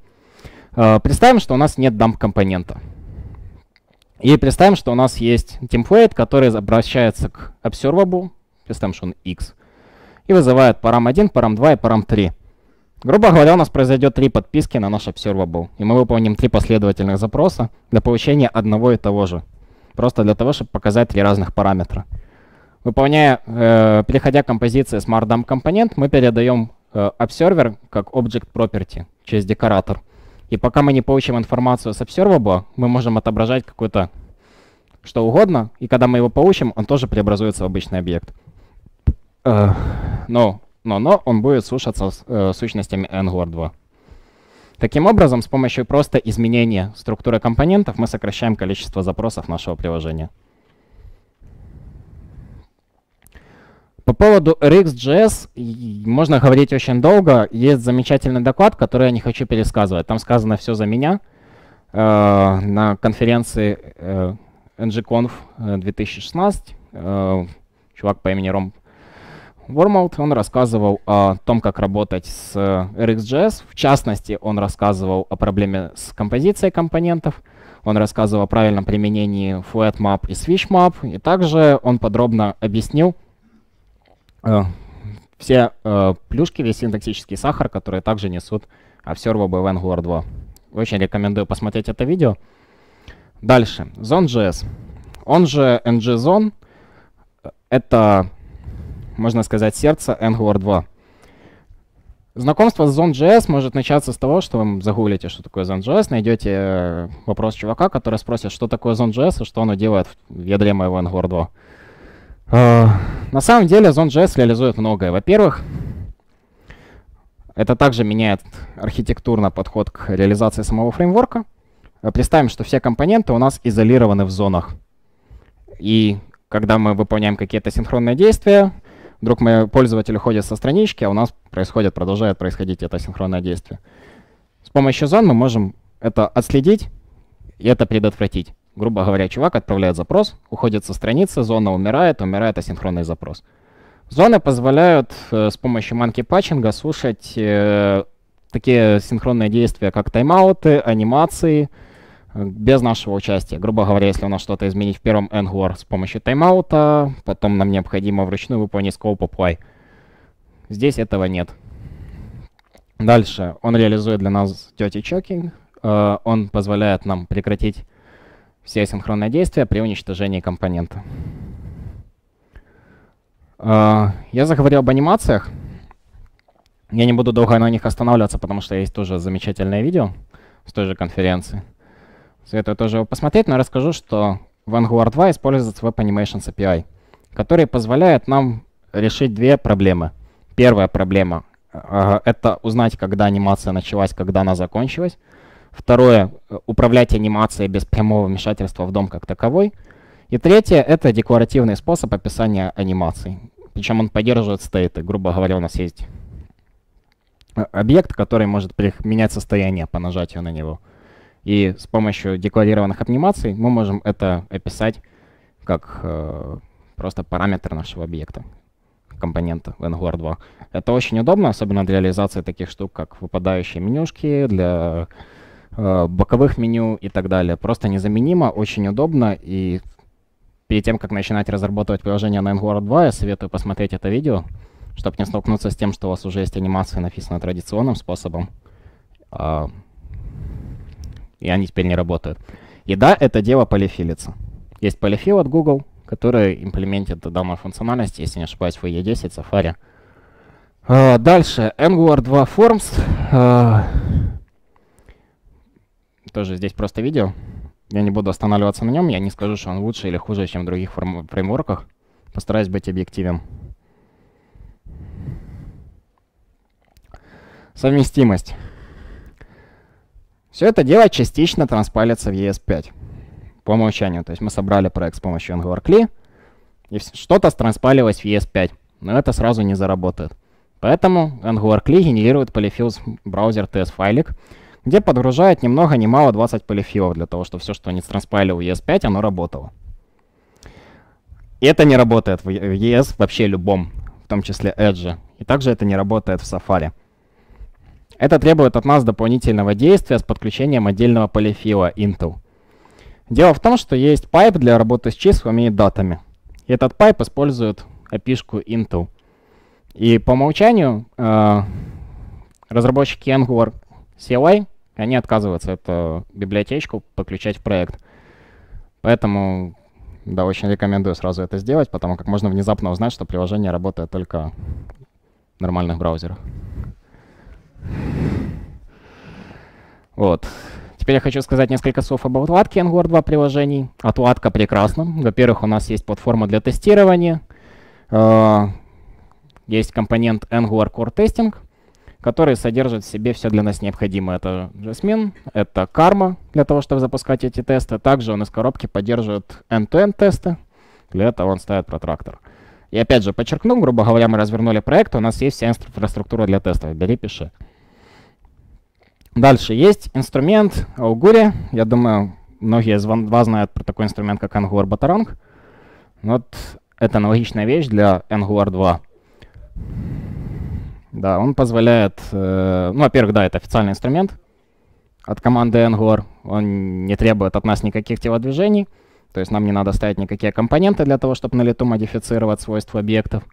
Э, представим, что у нас нет dump компонента. И представим, что у нас есть template, который обращается к observable, представим, что он x, и вызывает param1, param2 и param3. Грубо говоря, у нас произойдет три подписки на наш observable, и мы выполним три последовательных запроса для получения одного и того же. Просто для того, чтобы показать три разных параметра. Выполняя, э, переходя к композиции SmartDump компонент, мы передаем э, как object property через декоратор. И пока мы не получим информацию с observable, мы можем отображать какой-то что угодно, и когда мы его получим, он тоже преобразуется в обычный объект. Uh, но, но, но он будет слушаться с uh, сущностями Angular 2. Таким образом, с помощью просто изменения структуры компонентов мы сокращаем количество запросов нашего приложения. По поводу RxJS можно говорить очень долго. Есть замечательный доклад, который я не хочу пересказывать. Там сказано все за меня. Э, на конференции э, NGConf 2016 э, чувак по имени Ром Вормаут, он рассказывал о том, как работать с RxJS. В частности, он рассказывал о проблеме с композицией компонентов. Он рассказывал о правильном применении FlatMap и SwitchMap. И также он подробно объяснил, э, все э, плюшки, весь синтаксический сахар, которые также несут Observable в Angular 2. Очень рекомендую посмотреть это видео. Дальше. Zone.js. Он же ngZone. Это, можно сказать, сердце Angular 2. Знакомство с Zone.js может начаться с того, что вы загуглите, что такое Zone.js, найдете э, вопрос чувака, который спросит, что такое Zone.js и что оно делает в ядре моего Angular 2. Uh, на самом деле Zone.js реализует многое. Во-первых, это также меняет архитектурно подход к реализации самого фреймворка. Э, представим, что все компоненты у нас изолированы в зонах. И когда мы выполняем какие-то синхронные действия, вдруг мы, пользователь уходит со странички, а у нас происходит, продолжает происходить это синхронное действие. С помощью зон мы можем это отследить и это предотвратить. Грубо говоря, чувак отправляет запрос, уходит со страницы, зона умирает, умирает асинхронный запрос. Зоны позволяют э, с помощью манки патчинга слушать э, такие синхронные действия, как тайм-ауты, анимации, без нашего участия. Грубо говоря, если у нас что-то изменить в первом Angular с помощью тайм-аута, потом нам необходимо вручную выполнить scope apply. Здесь этого нет. Дальше он реализует для нас dirty checking. Э, он позволяет нам прекратить все синхронные действия при уничтожении компонента. Uh, я заговорил об анимациях. Я не буду долго на них останавливаться, потому что есть тоже замечательное видео с той же конференции. Советую тоже посмотреть, но расскажу, что в Angular 2 используется Web Animations API, который позволяет нам решить две проблемы. Первая проблема uh, — это узнать, когда анимация началась, когда она закончилась. Второе — управлять анимацией без прямого вмешательства в дом как таковой. И третье — это декларативный способ описания анимаций. Причем он поддерживает стейты. Грубо говоря, у нас есть э, объект, который может менять состояние по нажатию на него. И с помощью декларированных анимаций мы можем это описать как э, просто параметр нашего объекта, компонента в Angular 2. Это очень удобно, особенно для реализации таких штук, как выпадающие менюшки, для Э, боковых меню и так далее. Просто незаменимо, очень удобно. И перед тем, как начинать разработать приложение на Angular 2, я советую посмотреть это видео, чтобы не столкнуться с тем, что у вас уже есть анимация написана традиционным способом. И они теперь не работают. И да, это дело полифилится. Есть полифил от Google, который имплементит данную функциональность, если не ошибаюсь, в E10, Safari. Uh, дальше, Angular 2 Forms. Uh, тоже здесь просто видео. Я не буду останавливаться на нем, я не скажу, что он лучше или хуже, чем в других фреймворках. Постараюсь быть объективен. Совместимость. Все это дело частично транспалится в ES5 по умолчанию. То есть мы собрали проект с помощью Angular CLI, и что-то транспалилось в ES5, но это сразу не заработает. Поэтому Angular CLI генерирует polyfills браузер TS файлик, где подгружает ни много ни мало 20 полифилов для того, чтобы все, что они транспалили в ES5, оно работало. И это не работает в ES вообще любом, в том числе Edge. И также это не работает в Safari. Это требует от нас дополнительного действия с подключением отдельного полифила Intel. Дело в том, что есть pipe для работы с числами и датами. И этот pipe использует API-шку Intl. И по умолчанию э, разработчики Angular CLI, они отказываются эту библиотечку подключать в проект. Поэтому да, очень рекомендую сразу это сделать, потому как можно внезапно узнать, что приложение работает только в нормальных браузерах. Вот. Теперь я хочу сказать несколько слов об отладке Angular 2 приложений. Отладка прекрасна. Во-первых, у нас есть платформа для тестирования. Uh, есть компонент Angular Core Testing, который содержит в себе все для нас необходимое. Это Jasmine, это Karma для того, чтобы запускать эти тесты. Также он из коробки поддерживает end-to-end тесты. Для этого он ставит протрактор. И опять же, подчеркну, грубо говоря, мы развернули проект, у нас есть вся инфраструктура для тестов. Бери, пиши. Дальше есть инструмент Augury. Я думаю, многие из вас знают про такой инструмент, как Angular Batarang. Вот это аналогичная вещь для Angular 2. Да, он позволяет, э, ну, во-первых, да, это официальный инструмент от команды Angular. Он не требует от нас никаких телодвижений, то есть нам не надо ставить никакие компоненты для того, чтобы на лету модифицировать свойства объектов.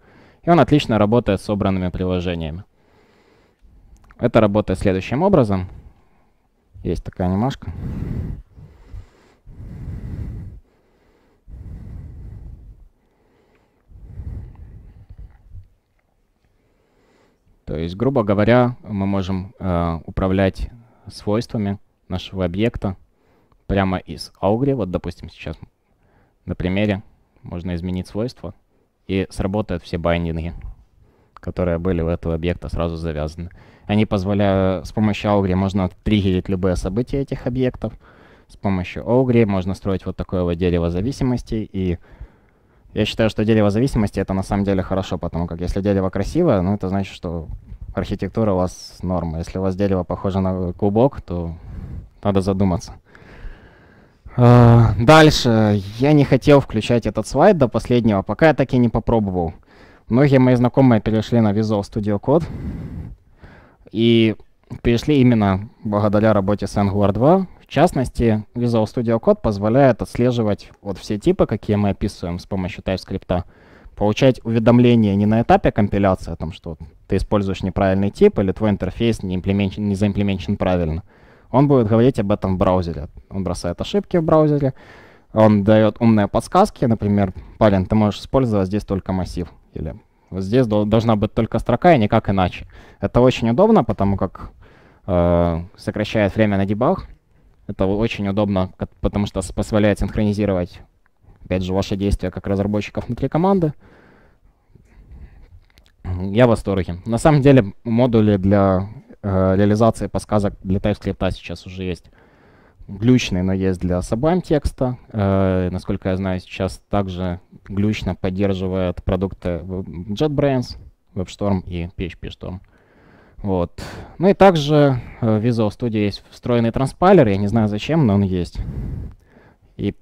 И он отлично работает с собранными приложениями. Это работает следующим образом. Есть такая анимашка. То есть, грубо говоря, мы можем э, управлять свойствами нашего объекта прямо из Augury. Вот, допустим, сейчас на примере можно изменить свойства, и сработают все байдинги, которые были у этого объекта сразу завязаны. Они позволяют, с помощью Augury можно триггерить любые события этих объектов. С помощью Augury можно строить вот такое вот дерево зависимостей и я считаю, что дерево зависимости это на самом деле хорошо, потому как если дерево красивое, ну это значит, что архитектура у вас норма. Если у вас дерево похоже на клубок, то надо задуматься. Uh, дальше. Я не хотел включать этот слайд до последнего, пока я так и не попробовал. Многие мои знакомые перешли на Visual Studio Code. И перешли именно благодаря работе с Angular 2. В частности, Visual Studio Code позволяет отслеживать вот все типы, какие мы описываем с помощью TypeScript, получать уведомления не на этапе компиляции о том, что ты используешь неправильный тип или твой интерфейс не, не заимплементен правильно. Он будет говорить об этом в браузере. Он бросает ошибки в браузере, он дает умные подсказки, например, парень, ты можешь использовать здесь только массив, или вот здесь должна быть только строка и никак иначе. Это очень удобно, потому как э, сокращает время на дебаг, это очень удобно, потому что позволяет синхронизировать, опять же, ваши действия как разработчиков внутри команды. Я в восторге. На самом деле модули для э, реализации подсказок для TypeScript сейчас уже есть. Глючный, но есть для Sublime текста. Э, насколько я знаю, сейчас также глючно поддерживает продукты JetBrains, WebStorm и PHPStorm. Вот. Ну и также э, в Visual Studio есть встроенный транспайлер, я не знаю зачем, но он есть. И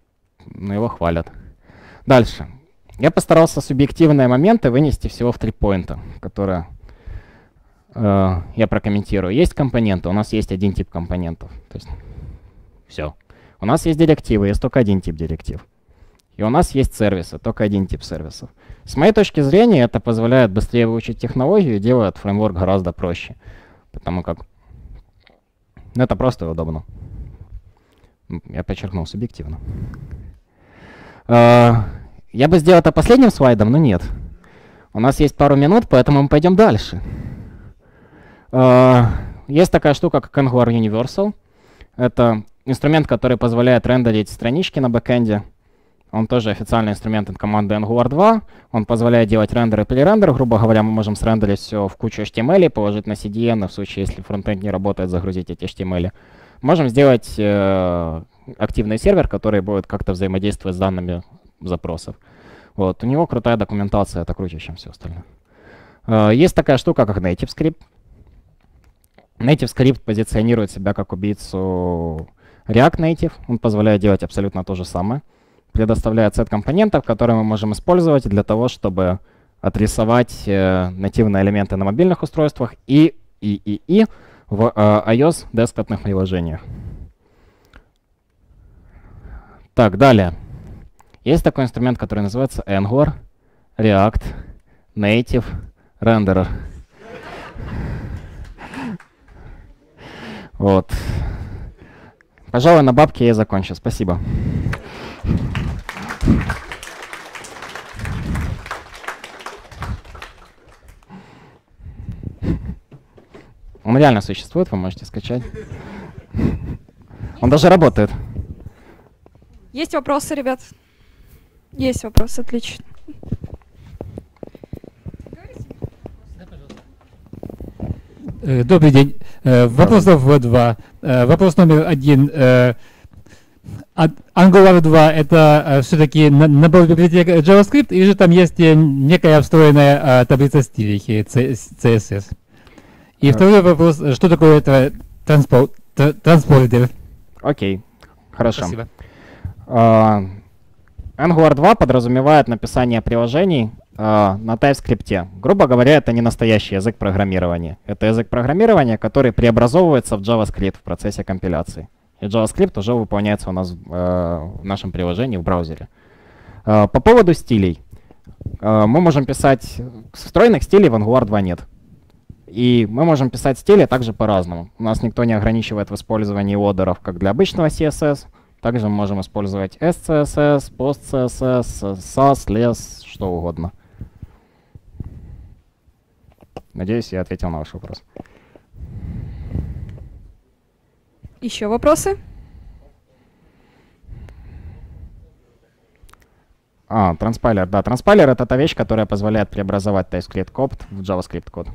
ну, его хвалят. Дальше. Я постарался субъективные моменты вынести всего в три поинта, которые э, я прокомментирую. Есть компоненты, у нас есть один тип компонентов. То есть все. У нас есть директивы, есть только один тип директив. И у нас есть сервисы, только один тип сервисов. С моей точки зрения, это позволяет быстрее выучить технологию и делает фреймворк гораздо проще. Потому как ну, это просто удобно. Я подчеркнул субъективно. Uh, я бы сделал это последним слайдом, но нет. У нас есть пару минут, поэтому мы пойдем дальше. Uh, есть такая штука, как Angular Universal. Это инструмент, который позволяет рендерить странички на бэкэнде он тоже официальный инструмент от команды Angular 2. Он позволяет делать рендер и перерендер. Грубо говоря, мы можем срендерить все в кучу HTML, положить на CDN, и в случае, если фронтенд не работает, загрузить эти HTML. можем сделать э, активный сервер, который будет как-то взаимодействовать с данными запросов. Вот. У него крутая документация, это круче, чем все остальное. Э, есть такая штука, как Native Script. Native Script позиционирует себя как убийцу React Native. Он позволяет делать абсолютно то же самое. Предоставляет сет компонентов, которые мы можем использовать для того, чтобы отрисовать э, нативные элементы на мобильных устройствах и, и, и, и в э, iOS десктопных приложениях. Так, далее. Есть такой инструмент, который называется Angular React Native Renderer. Вот. Пожалуй, на бабке я закончу. Спасибо. Он реально существует, вы можете скачать. Он даже работает. Есть вопросы, ребят? Есть вопросы, отлично. Э, добрый день. Э, вопросов два. Э, вопрос номер один. Angular 2 это все-таки набор библиотек JavaScript, или же там есть некая встроенная таблица стилей CSS? И второй вопрос, что такое это транспортер? Окей, хорошо. Спасибо. Uh, Angular 2 подразумевает написание приложений uh, на TypeScript. Грубо говоря, это не настоящий язык программирования. Это язык программирования, который преобразовывается в JavaScript в процессе компиляции. И JavaScript уже выполняется у нас uh, в нашем приложении в браузере. По поводу стилей. Мы можем писать... Встроенных стилей в Angular 2 нет. И мы можем писать стили также по-разному. У нас никто не ограничивает в использовании лодеров, как для обычного CSS. Также мы можем использовать SCSS, PostCSS, SAS, LES, что угодно. Надеюсь, я ответил на ваш вопрос. Еще вопросы? А, транспайлер. Да, транспайлер — это та вещь, которая позволяет преобразовать TypeScript код в JavaScript код.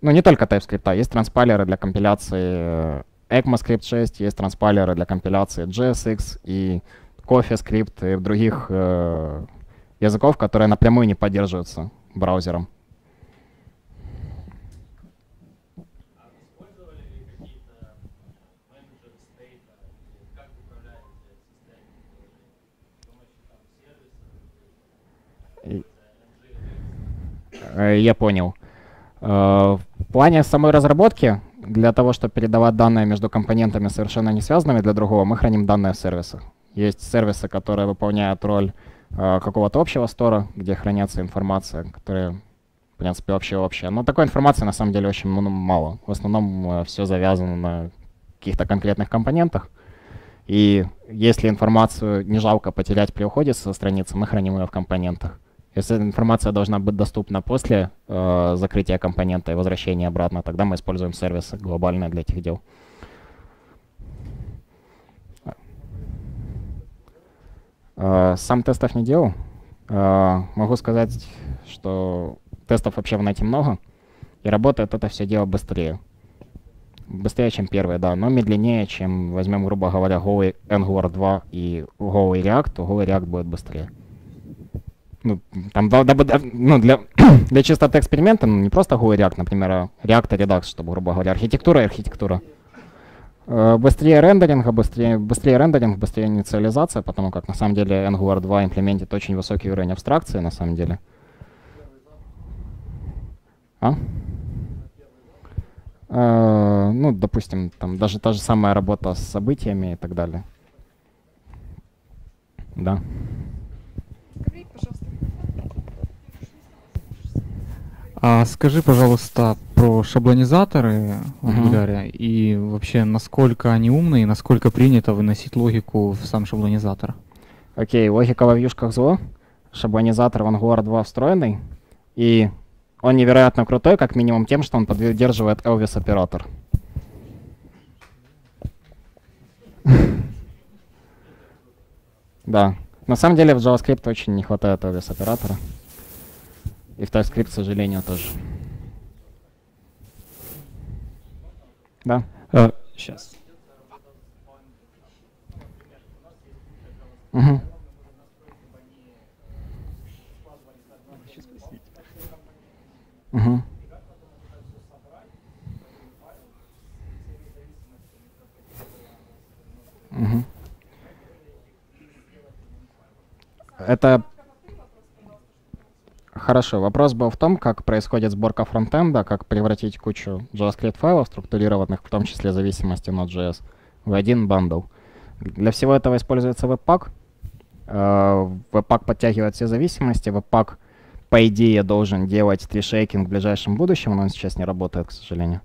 Ну, не только TypeScript, а есть транспайлеры для компиляции э, ECMAScript 6, есть транспайлеры для компиляции JSX и CoffeeScript и других э, языков, которые напрямую не поддерживаются браузером. Э, я понял. В плане самой разработки, для того, чтобы передавать данные между компонентами совершенно не связанными для другого, мы храним данные в сервисах. Есть сервисы, которые выполняют роль э, какого-то общего стора, где хранятся информация, которая, в принципе, общая-общая. Но такой информации на самом деле очень мало. В основном э, все завязано на каких-то конкретных компонентах. И если информацию не жалко потерять при уходе со страницы, мы храним ее в компонентах. Если информация должна быть доступна после э, закрытия компонента и возвращения обратно, тогда мы используем сервисы глобальные для этих дел. Э, сам тестов не делал. Э, могу сказать, что тестов вообще в нете много, и работает это все дело быстрее. Быстрее, чем первые, да, но медленнее, чем, возьмем, грубо говоря, голый Angular 2 и голый React, то голый React будет быстрее ну, там, да, да, ну, для, [CLEARS THROAT] для чистоты эксперимента, ну, не просто голый React, например, а React и Redux, чтобы, грубо говоря, архитектура и архитектура. Э, быстрее рендеринга, быстрее, быстрее рендеринг, быстрее инициализация, потому как на самом деле Angular 2 имплементит очень высокий уровень абстракции, на самом деле. А? Э, ну, допустим, там даже та же самая работа с событиями и так далее. Да. А скажи, пожалуйста, про шаблонизаторы в Angular uh-huh. и вообще, насколько они умные, насколько принято выносить логику в сам шаблонизатор? Окей, okay, логика во вьюшках зло. Шаблонизатор в Angular 2 встроенный. И он невероятно крутой, как минимум тем, что он поддерживает Elvis оператор. [LAUGHS] Да. На самом деле в JavaScript очень не хватает Elvis оператора. И в TypeScript, к сожалению, тоже. Да. сейчас. Угу. Угу. Угу. Это Хорошо. Вопрос был в том, как происходит сборка фронтенда, как превратить кучу JavaScript файлов, структурированных, в том числе зависимости Node.js, в один бандл. Для всего этого используется Webpack. Э, Webpack подтягивает все зависимости. Webpack, по идее, должен делать трешейкинг в ближайшем будущем, но он сейчас не работает, к сожалению.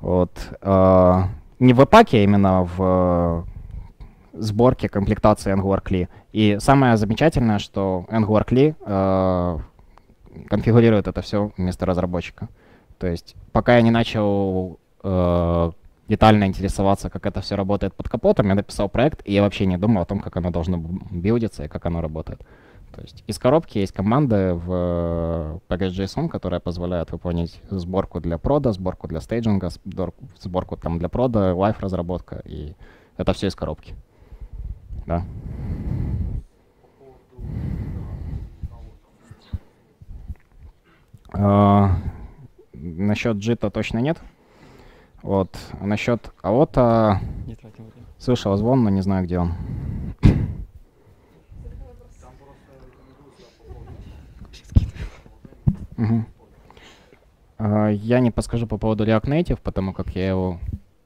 Вот. Э, не в Webpack, а именно в сборки, комплектации Angular CLI. И самое замечательное, что Angular CLI э, конфигурирует это все вместо разработчика. То есть пока я не начал э, детально интересоваться, как это все работает под капотом, я написал проект, и я вообще не думал о том, как оно должно билдиться и как оно работает. То есть из коробки есть команды в Package.json, которая позволяет выполнить сборку для прода, сборку для стейджинга, сборку там для прода, лайф разработка, и это все из коробки. Да. Uh, насчет джита точно нет. Вот. А насчет кого-то слышал звон, но не знаю, где он. Угу. Uh, я не подскажу по поводу React Native, потому как я его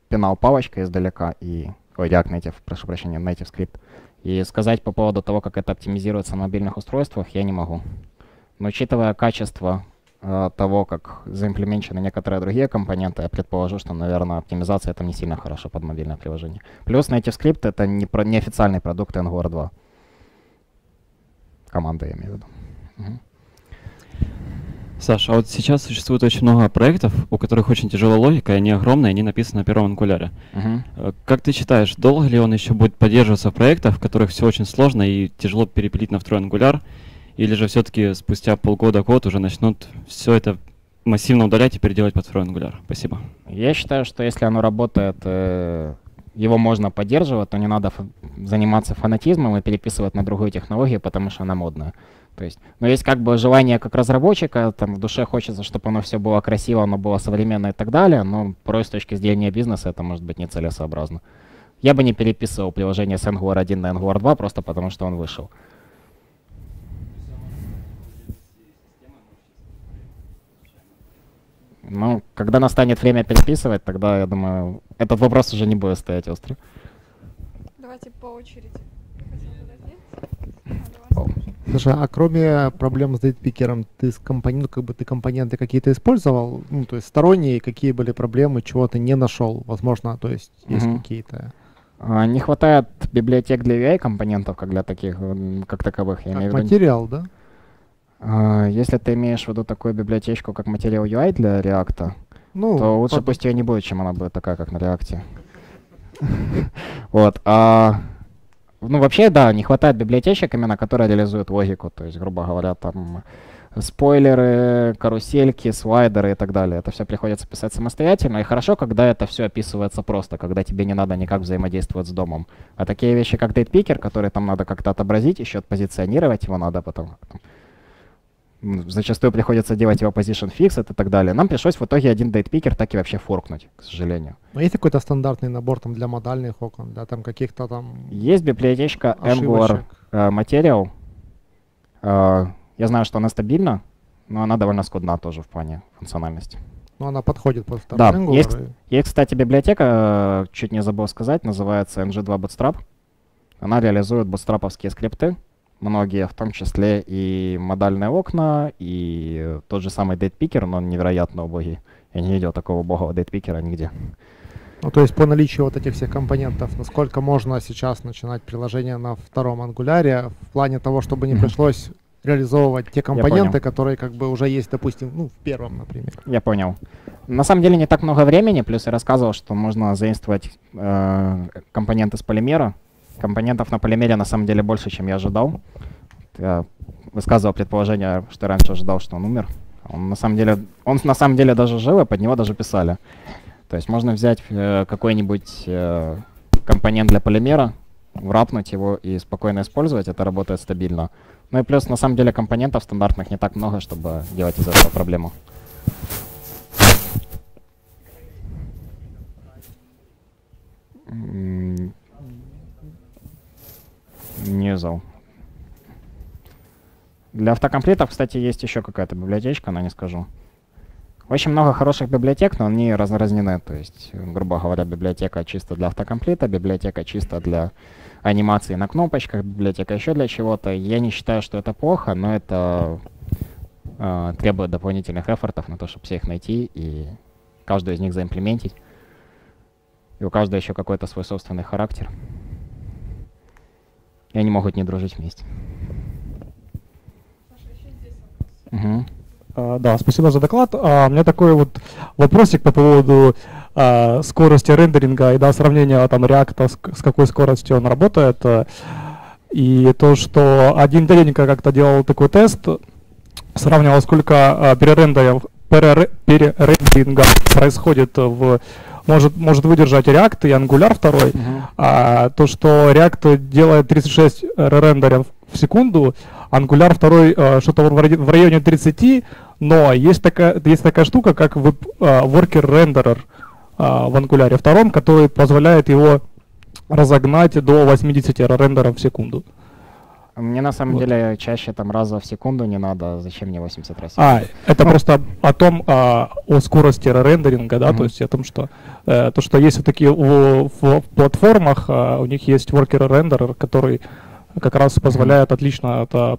пинал палочкой издалека и ой, React Native, прошу прощения, Native Script. И сказать по поводу того, как это оптимизируется на мобильных устройствах, я не могу. Но учитывая качество э, того, как заимплеменчены некоторые другие компоненты, я предположу, что, наверное, оптимизация там не сильно хорошо под мобильное приложение. Плюс Native Script — это не, про, не официальный продукт Angular 2. Команда, я имею в виду. Угу. Саша, а вот сейчас существует очень много проектов, у которых очень тяжелая логика, и они огромные, они написаны на первом ангуляре. Uh-huh. Как ты считаешь, долго ли он еще будет поддерживаться в проектах, в которых все очень сложно и тяжело перепилить на второй ангуляр? Или же все-таки спустя полгода код уже начнут все это массивно удалять и переделать под второй ангуляр? Спасибо. Я считаю, что если оно работает, э, его можно поддерживать, то не надо заниматься фанатизмом и переписывать на другую технологию, потому что она модная. То есть, но есть как бы желание как разработчика, там в душе хочется, чтобы оно все было красиво, оно было современно и так далее, но порой с точки зрения бизнеса это может быть нецелесообразно. Я бы не переписывал приложение с Angular 1 на Angular 2 просто потому, что он вышел. Ну, когда настанет время переписывать, тогда, я думаю, этот вопрос уже не будет стоять остро. Давайте по очереди. Слушай, а кроме проблем с дейтпикером, ты с компонент, как бы ты компоненты какие-то использовал? Ну, то есть сторонние, какие были проблемы, чего ты не нашел? Возможно, то есть есть mm-hmm. какие-то. А, не хватает библиотек для UI компонентов, как для таких, как таковых. Я как имею материал, да? А, если ты имеешь в виду такую библиотечку, как материал UI для React, ну, то лучше под... пусть ее не будет, чем она будет такая, как на React. [LAUGHS] Вот. А ну, вообще, да, не хватает библиотечек именно, которые реализуют логику. То есть, грубо говоря, там спойлеры, карусельки, слайдеры и так далее. Это все приходится писать самостоятельно. И хорошо, когда это все описывается просто, когда тебе не надо никак взаимодействовать с домом. А такие вещи, как дейтпикер, которые там надо как-то отобразить, еще отпозиционировать его надо потом. Зачастую приходится делать его position fixed и так далее. Нам пришлось в итоге один дейтпикер так и вообще форкнуть, к сожалению. Но есть какой-то стандартный набор там для модальных окон, для там каких-то там Есть библиотечка Angular uh, Material. Uh, я знаю, что она стабильна, но она довольно скудна тоже в плане функциональности. Но она подходит под Да, Angular есть, есть, кстати, библиотека, чуть не забыл сказать, называется ng2 Bootstrap. Она реализует бутстраповские скрипты, многие, в том числе и модальные окна, и тот же самый дейтпикер, но он невероятно убогий. Я не видел такого убогого дейтпикера нигде. Ну, то есть по наличию вот этих всех компонентов, насколько можно сейчас начинать приложение на втором ангуляре в плане того, чтобы не пришлось реализовывать те компоненты, которые как бы уже есть, допустим, ну, в первом, например. Я понял. На самом деле не так много времени, плюс я рассказывал, что можно заимствовать э, компоненты с полимера, Компонентов на полимере на самом деле больше, чем я ожидал. Я высказывал предположение, что раньше ожидал, что он умер. Он на самом деле, он на самом деле даже жил, и под него даже писали. То есть можно взять э, какой-нибудь э, компонент для полимера, врапнуть его и спокойно использовать, это работает стабильно. Ну и плюс, на самом деле, компонентов стандартных не так много, чтобы делать из этого проблему. Не зал. Для автокомплектов, кстати, есть еще какая-то библиотечка, но не скажу. Очень много хороших библиотек, но они разноразнены. То есть, грубо говоря, библиотека чисто для автокомплита, библиотека чисто для анимации на кнопочках, библиотека еще для чего-то. Я не считаю, что это плохо, но это э, требует дополнительных эфортов на то, чтобы все их найти и каждую из них заимплементить. И у каждой еще какой-то свой собственный характер. И они могут не дружить вместе. Угу. А, да, спасибо за доклад. А, у меня такой вот вопросик по поводу а, скорости рендеринга и да, сравнения там React с, с какой скоростью он работает. А, и то, что один дяденька как-то делал такой тест, сравнивал, сколько а, перерендеринга, перерендеринга происходит в может, может выдержать React и Angular 2, uh-huh. а то, что React делает 36 рендеров в секунду, Angular 2 э, что-то в районе 30, но есть такая, есть такая штука, как э, Worker Renderer э, в Angular 2, который позволяет его разогнать до 80 рендеров в секунду. Мне на самом вот. деле чаще там раза в секунду не надо, зачем мне 80 раз? А, это ну. просто о том, а, о скорости рендеринга, да, mm-hmm. то есть о том, что э, то, что есть вот такие в, в платформах, а, у них есть worker рендерер, который как раз позволяет mm-hmm. отлично это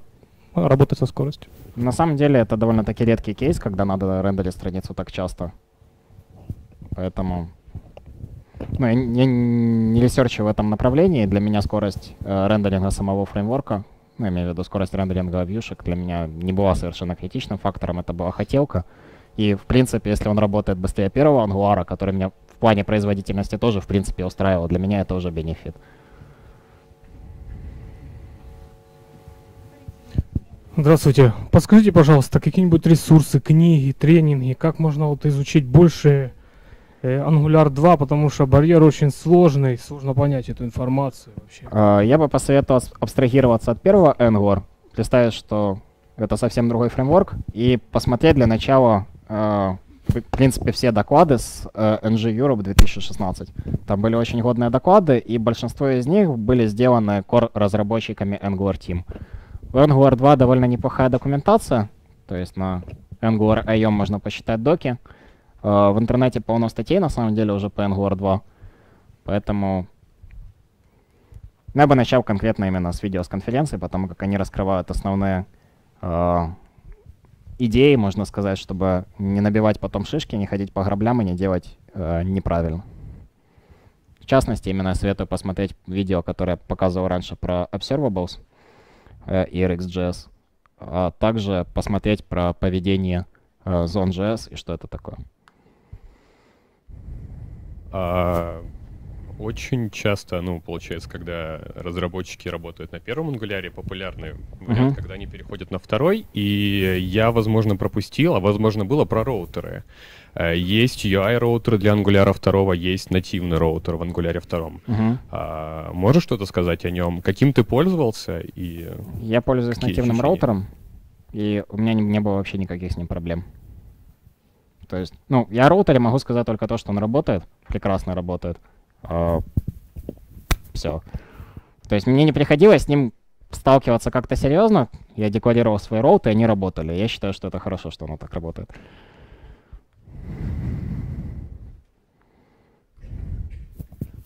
работать со скоростью. На самом деле это довольно-таки редкий кейс, когда надо рендерить страницу так часто. Поэтому ну, я, я не research-у в этом направлении. Для меня скорость э, рендеринга самого фреймворка, ну, я имею в виду скорость рендеринга view-шек, для меня не была совершенно критичным фактором, это была хотелка. И, в принципе, если он работает быстрее первого Angular-а, который меня в плане производительности тоже, в принципе, устраивал, для меня это уже бенефит. Здравствуйте. Подскажите, пожалуйста, какие-нибудь ресурсы, книги, тренинги, как можно вот изучить больше Angular 2, потому что барьер очень сложный, сложно понять эту информацию вообще. А, я бы посоветовал абстрагироваться от первого Angular, представить, что это совсем другой фреймворк, и посмотреть для начала, э, в принципе, все доклады с э, NG Europe 2016. Там были очень годные доклады, и большинство из них были сделаны core-разработчиками Angular Team. В Angular 2 довольно неплохая документация, то есть на Angular IOM можно посчитать доки. Uh, в интернете полно статей, на самом деле, уже по Angular 2. Поэтому я бы начал конкретно именно с видео с конференции, потому как они раскрывают основные uh, идеи, можно сказать, чтобы не набивать потом шишки, не ходить по граблям и не делать uh, неправильно. В частности, именно советую посмотреть видео, которое я показывал раньше про Observables — э, и RxJS, а также посмотреть про поведение э, Zone.js и что это такое. А, очень часто, ну, получается, когда разработчики работают на первом ангуляре, популярный вариант, uh-huh. когда они переходят на второй, и я, возможно, пропустил, а возможно, было про роутеры. Э, есть UI-роутер для Angular 2, есть нативный роутер в Angular 2. Uh-huh. А, можешь что-то сказать о нем? Каким ты пользовался? И Я пользуюсь нативным ощущения? роутером, и у меня не, не было вообще никаких с ним проблем. То есть, ну, я роутере могу сказать только то, что он работает, прекрасно работает. А, все. То есть мне не приходилось с ним сталкиваться как-то серьезно. Я декларировал свои роуты, и они работали. Я считаю, что это хорошо, что оно так работает.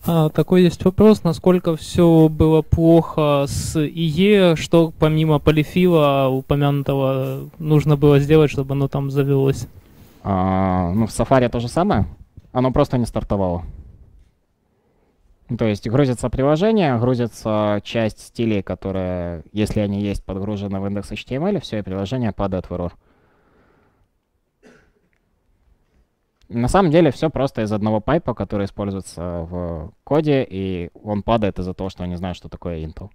А, такой есть вопрос, насколько все было плохо с ИЕ, что помимо полифила упомянутого нужно было сделать, чтобы оно там завелось? А, ну, в Safari то же самое. Оно просто не стартовало. То есть грузится приложение, грузится часть стилей, которые, если они есть, подгружены в индекс HTML, все, и приложение падает в error. На самом деле все просто из одного пайпа, который используется в коде, и он падает из-за того, что он не знает, что такое Intel.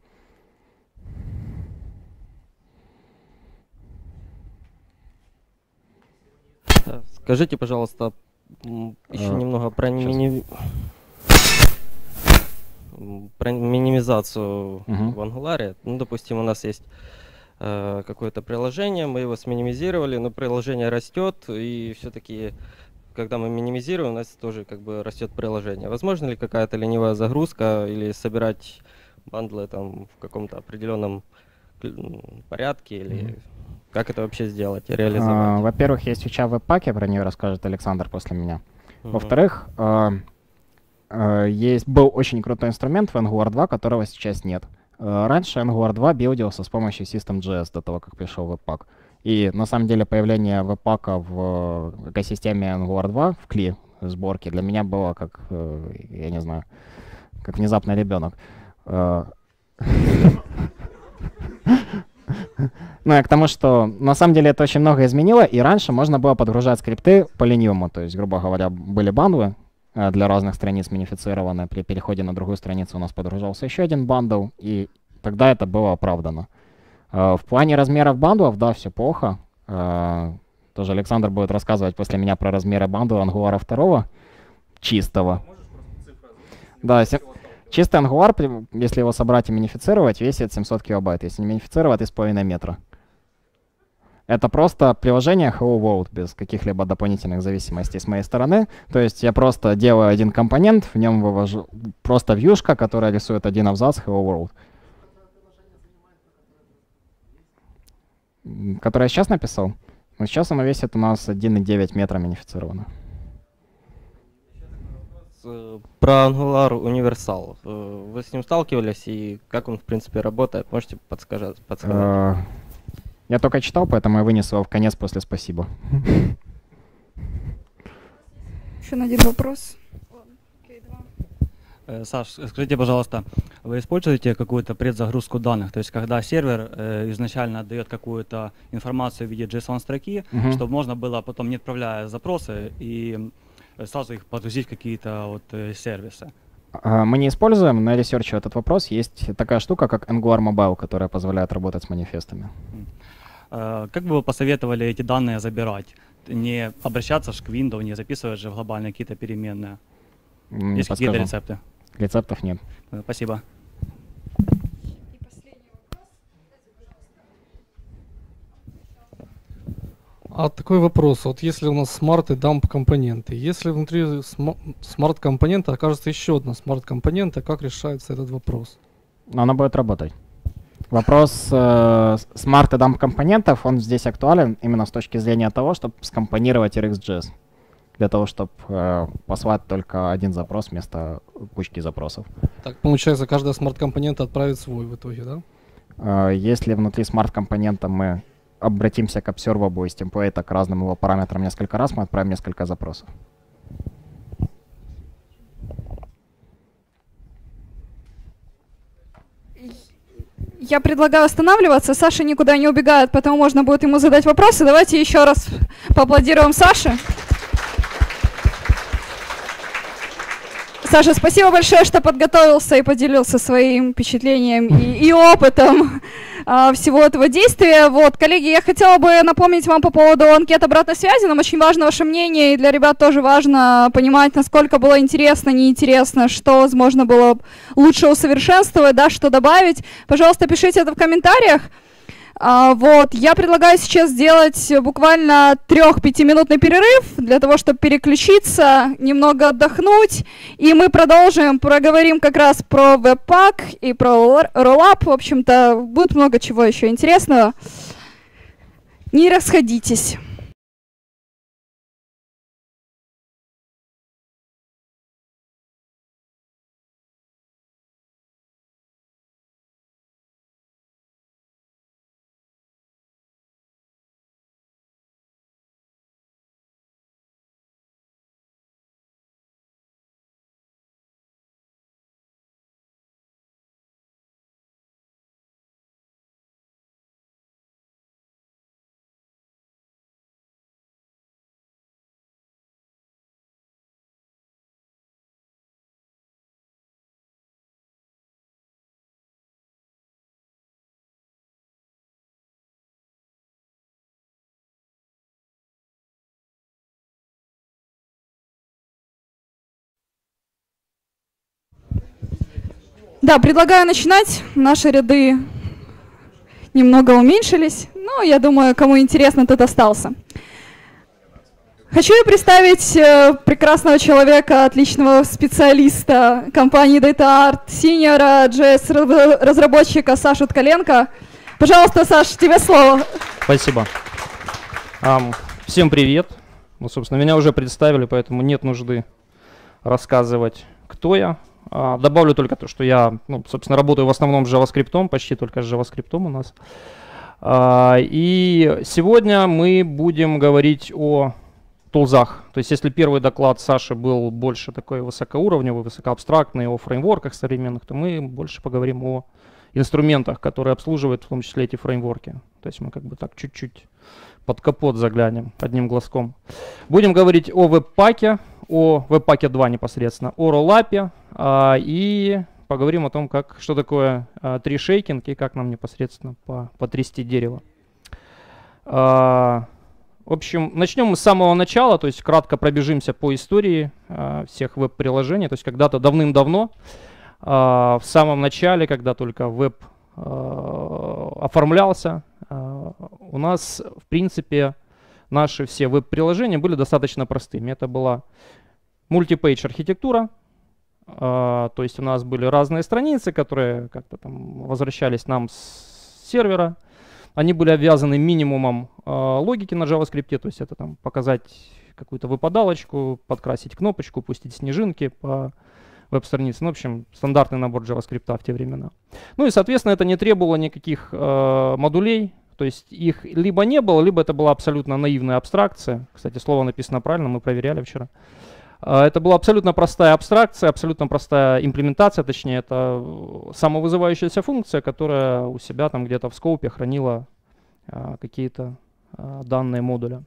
Скажите, пожалуйста, Еще а, немного про, мини... про минимизацию угу. в Angular. Ну, допустим, у нас есть э, какое-то приложение, мы его сминимизировали, но приложение растет, и все-таки когда мы минимизируем, у нас тоже как бы растет приложение. Возможно ли какая-то ленивая загрузка или собирать бандлы там в каком-то определенном порядке или mm-hmm. Как это вообще сделать и реализовать? А, во-первых, есть фича в веб-паке, про нее расскажет Александр после меня. Mm-hmm. Во-вторых, а, а, есть был очень крутой инструмент в Angular 2, которого сейчас нет. А, раньше Angular 2 билдился с помощью System.js до того, как пришел веб-пак. И на самом деле появление веб-пака в экосистеме Angular 2 в кли сборки для меня было как, э, я не знаю, как внезапный ребенок. [LAUGHS] Э, [LAUGHS] ну, я к тому, что на самом деле это очень много изменило, и раньше можно было подгружать скрипты по ленивому, то есть, грубо говоря, были бандлы э, для разных страниц минифицированные, при переходе на другую страницу у нас подгружался еще один бандл, и тогда это было оправдано. Э, в плане размеров бандлов, да, все плохо. Тоже Александр будет рассказывать после меня про размеры бандла Angular 2 чистого. Да, Чистый ангуар, если его собрать и минифицировать, весит 700 килобайт. Если не минифицировать, 3,5 метра. Это просто приложение Hello World без каких-либо дополнительных зависимостей с моей стороны. То есть я просто делаю один компонент, в нем вывожу просто вьюшка, которая рисует один абзац Hello World. Который я сейчас написал. Но сейчас оно весит у нас 1,9 метра минифицировано. Э, про Angular Universal. Э, вы с ним сталкивались и как он, в принципе, работает? Можете подсказать? подсказать? А, я только читал, поэтому я вынес его в конец после спасибо. Еще на один вопрос. Э, Саш, скажите, пожалуйста, вы используете какую-то предзагрузку данных? То есть, когда сервер э, изначально дает какую-то информацию в виде JSON-строки, угу. чтобы можно было потом, не отправляя запросы, и сразу их подгрузить какие-то вот э, сервисы. А, мы не используем, на research-е этот вопрос. Есть такая штука, как Angular Mobile, которая позволяет работать с манифестами. А, как бы вы посоветовали эти данные забирать? Не обращаться к window, не записывать же в глобальные какие-то переменные? Есть какие-то рецепты? Рецептов нет. Э, спасибо. А такой вопрос. Вот если у нас smart и dumb компоненты, если внутри smart компонента окажется еще одна smart компонента, как решается этот вопрос? Она будет работать. Вопрос э, smart и dumb компонентов, он здесь актуален именно с точки зрения того, чтобы скомпонировать RxJS. Для того, чтобы э, послать только один запрос вместо кучки запросов. Так, получается, каждая smart-компонента отправит свой в итоге, да? Э, если внутри смарт-компонента мы обратимся к observable из template-а к разным его параметрам несколько раз, мы отправим несколько запросов. Я предлагаю останавливаться. Саша никуда не убегает, поэтому можно будет ему задать вопросы. Давайте еще раз поаплодируем Саше. Саша, спасибо большое, что подготовился и поделился своим впечатлением и, и опытом а, всего этого действия. Вот, коллеги, я хотела бы напомнить вам по поводу анкет обратной связи. Нам очень важно ваше мнение, и для ребят тоже важно понимать, насколько было интересно, неинтересно, что, возможно, было лучше усовершенствовать, да, что добавить. Пожалуйста, пишите это в комментариях. А, вот, я предлагаю сейчас сделать буквально трех-пятиминутный перерыв для того, чтобы переключиться, немного отдохнуть, и мы продолжим, проговорим как раз про веб-пак и про роллап, в общем-то, будет много чего еще интересного. Не расходитесь. Да, предлагаю начинать. Наши ряды немного уменьшились, но я думаю, кому интересно, тот остался. Хочу представить э, прекрасного человека, отличного специалиста компании DataArt, синьора JS-разработчика Сашу Ткаленко. Пожалуйста, Саш, тебе слово. Спасибо. Um, всем привет. Ну, собственно, меня уже представили, поэтому нет нужды рассказывать, кто я. А, добавлю только то, что я, ну, собственно, работаю в основном с JavaScript, почти только с JavaScript у нас. А, и сегодня мы будем говорить о тулзах. То есть если первый доклад Саши был больше такой высокоуровневый, высокоабстрактный, о фреймворках современных, то мы больше поговорим о инструментах, которые обслуживают в том числе эти фреймворки. То есть мы как бы так чуть-чуть под капот заглянем одним глазком. Будем говорить о веб-паке, о веб-паке 2 непосредственно, о роллапе а, и поговорим о том, как, что такое а, тришейкинг и как нам непосредственно по, потрясти дерево. А, в общем, начнем мы с самого начала, то есть кратко пробежимся по истории а, всех веб-приложений. То есть когда-то давным-давно, а, в самом начале, когда только веб а, оформлялся, а, у нас, в принципе, наши все веб-приложения были достаточно простыми. Это была мультипейдж архитектура, а, то есть у нас были разные страницы, которые как-то там возвращались нам с сервера. Они были обвязаны минимумом а, логики на JavaScript, то есть это там показать какую-то выпадалочку, подкрасить кнопочку, пустить снежинки по веб-странице. Ну, в общем, стандартный набор JavaScript в те времена. Ну и, соответственно, это не требовало никаких э, модулей, то есть их либо не было, либо это была абсолютно наивная абстракция. Кстати, слово написано правильно, мы проверяли вчера. А, это была абсолютно простая абстракция, абсолютно простая имплементация, точнее, это самовызывающаяся функция, которая у себя там где-то в скопе хранила а, какие-то а, данные модуля.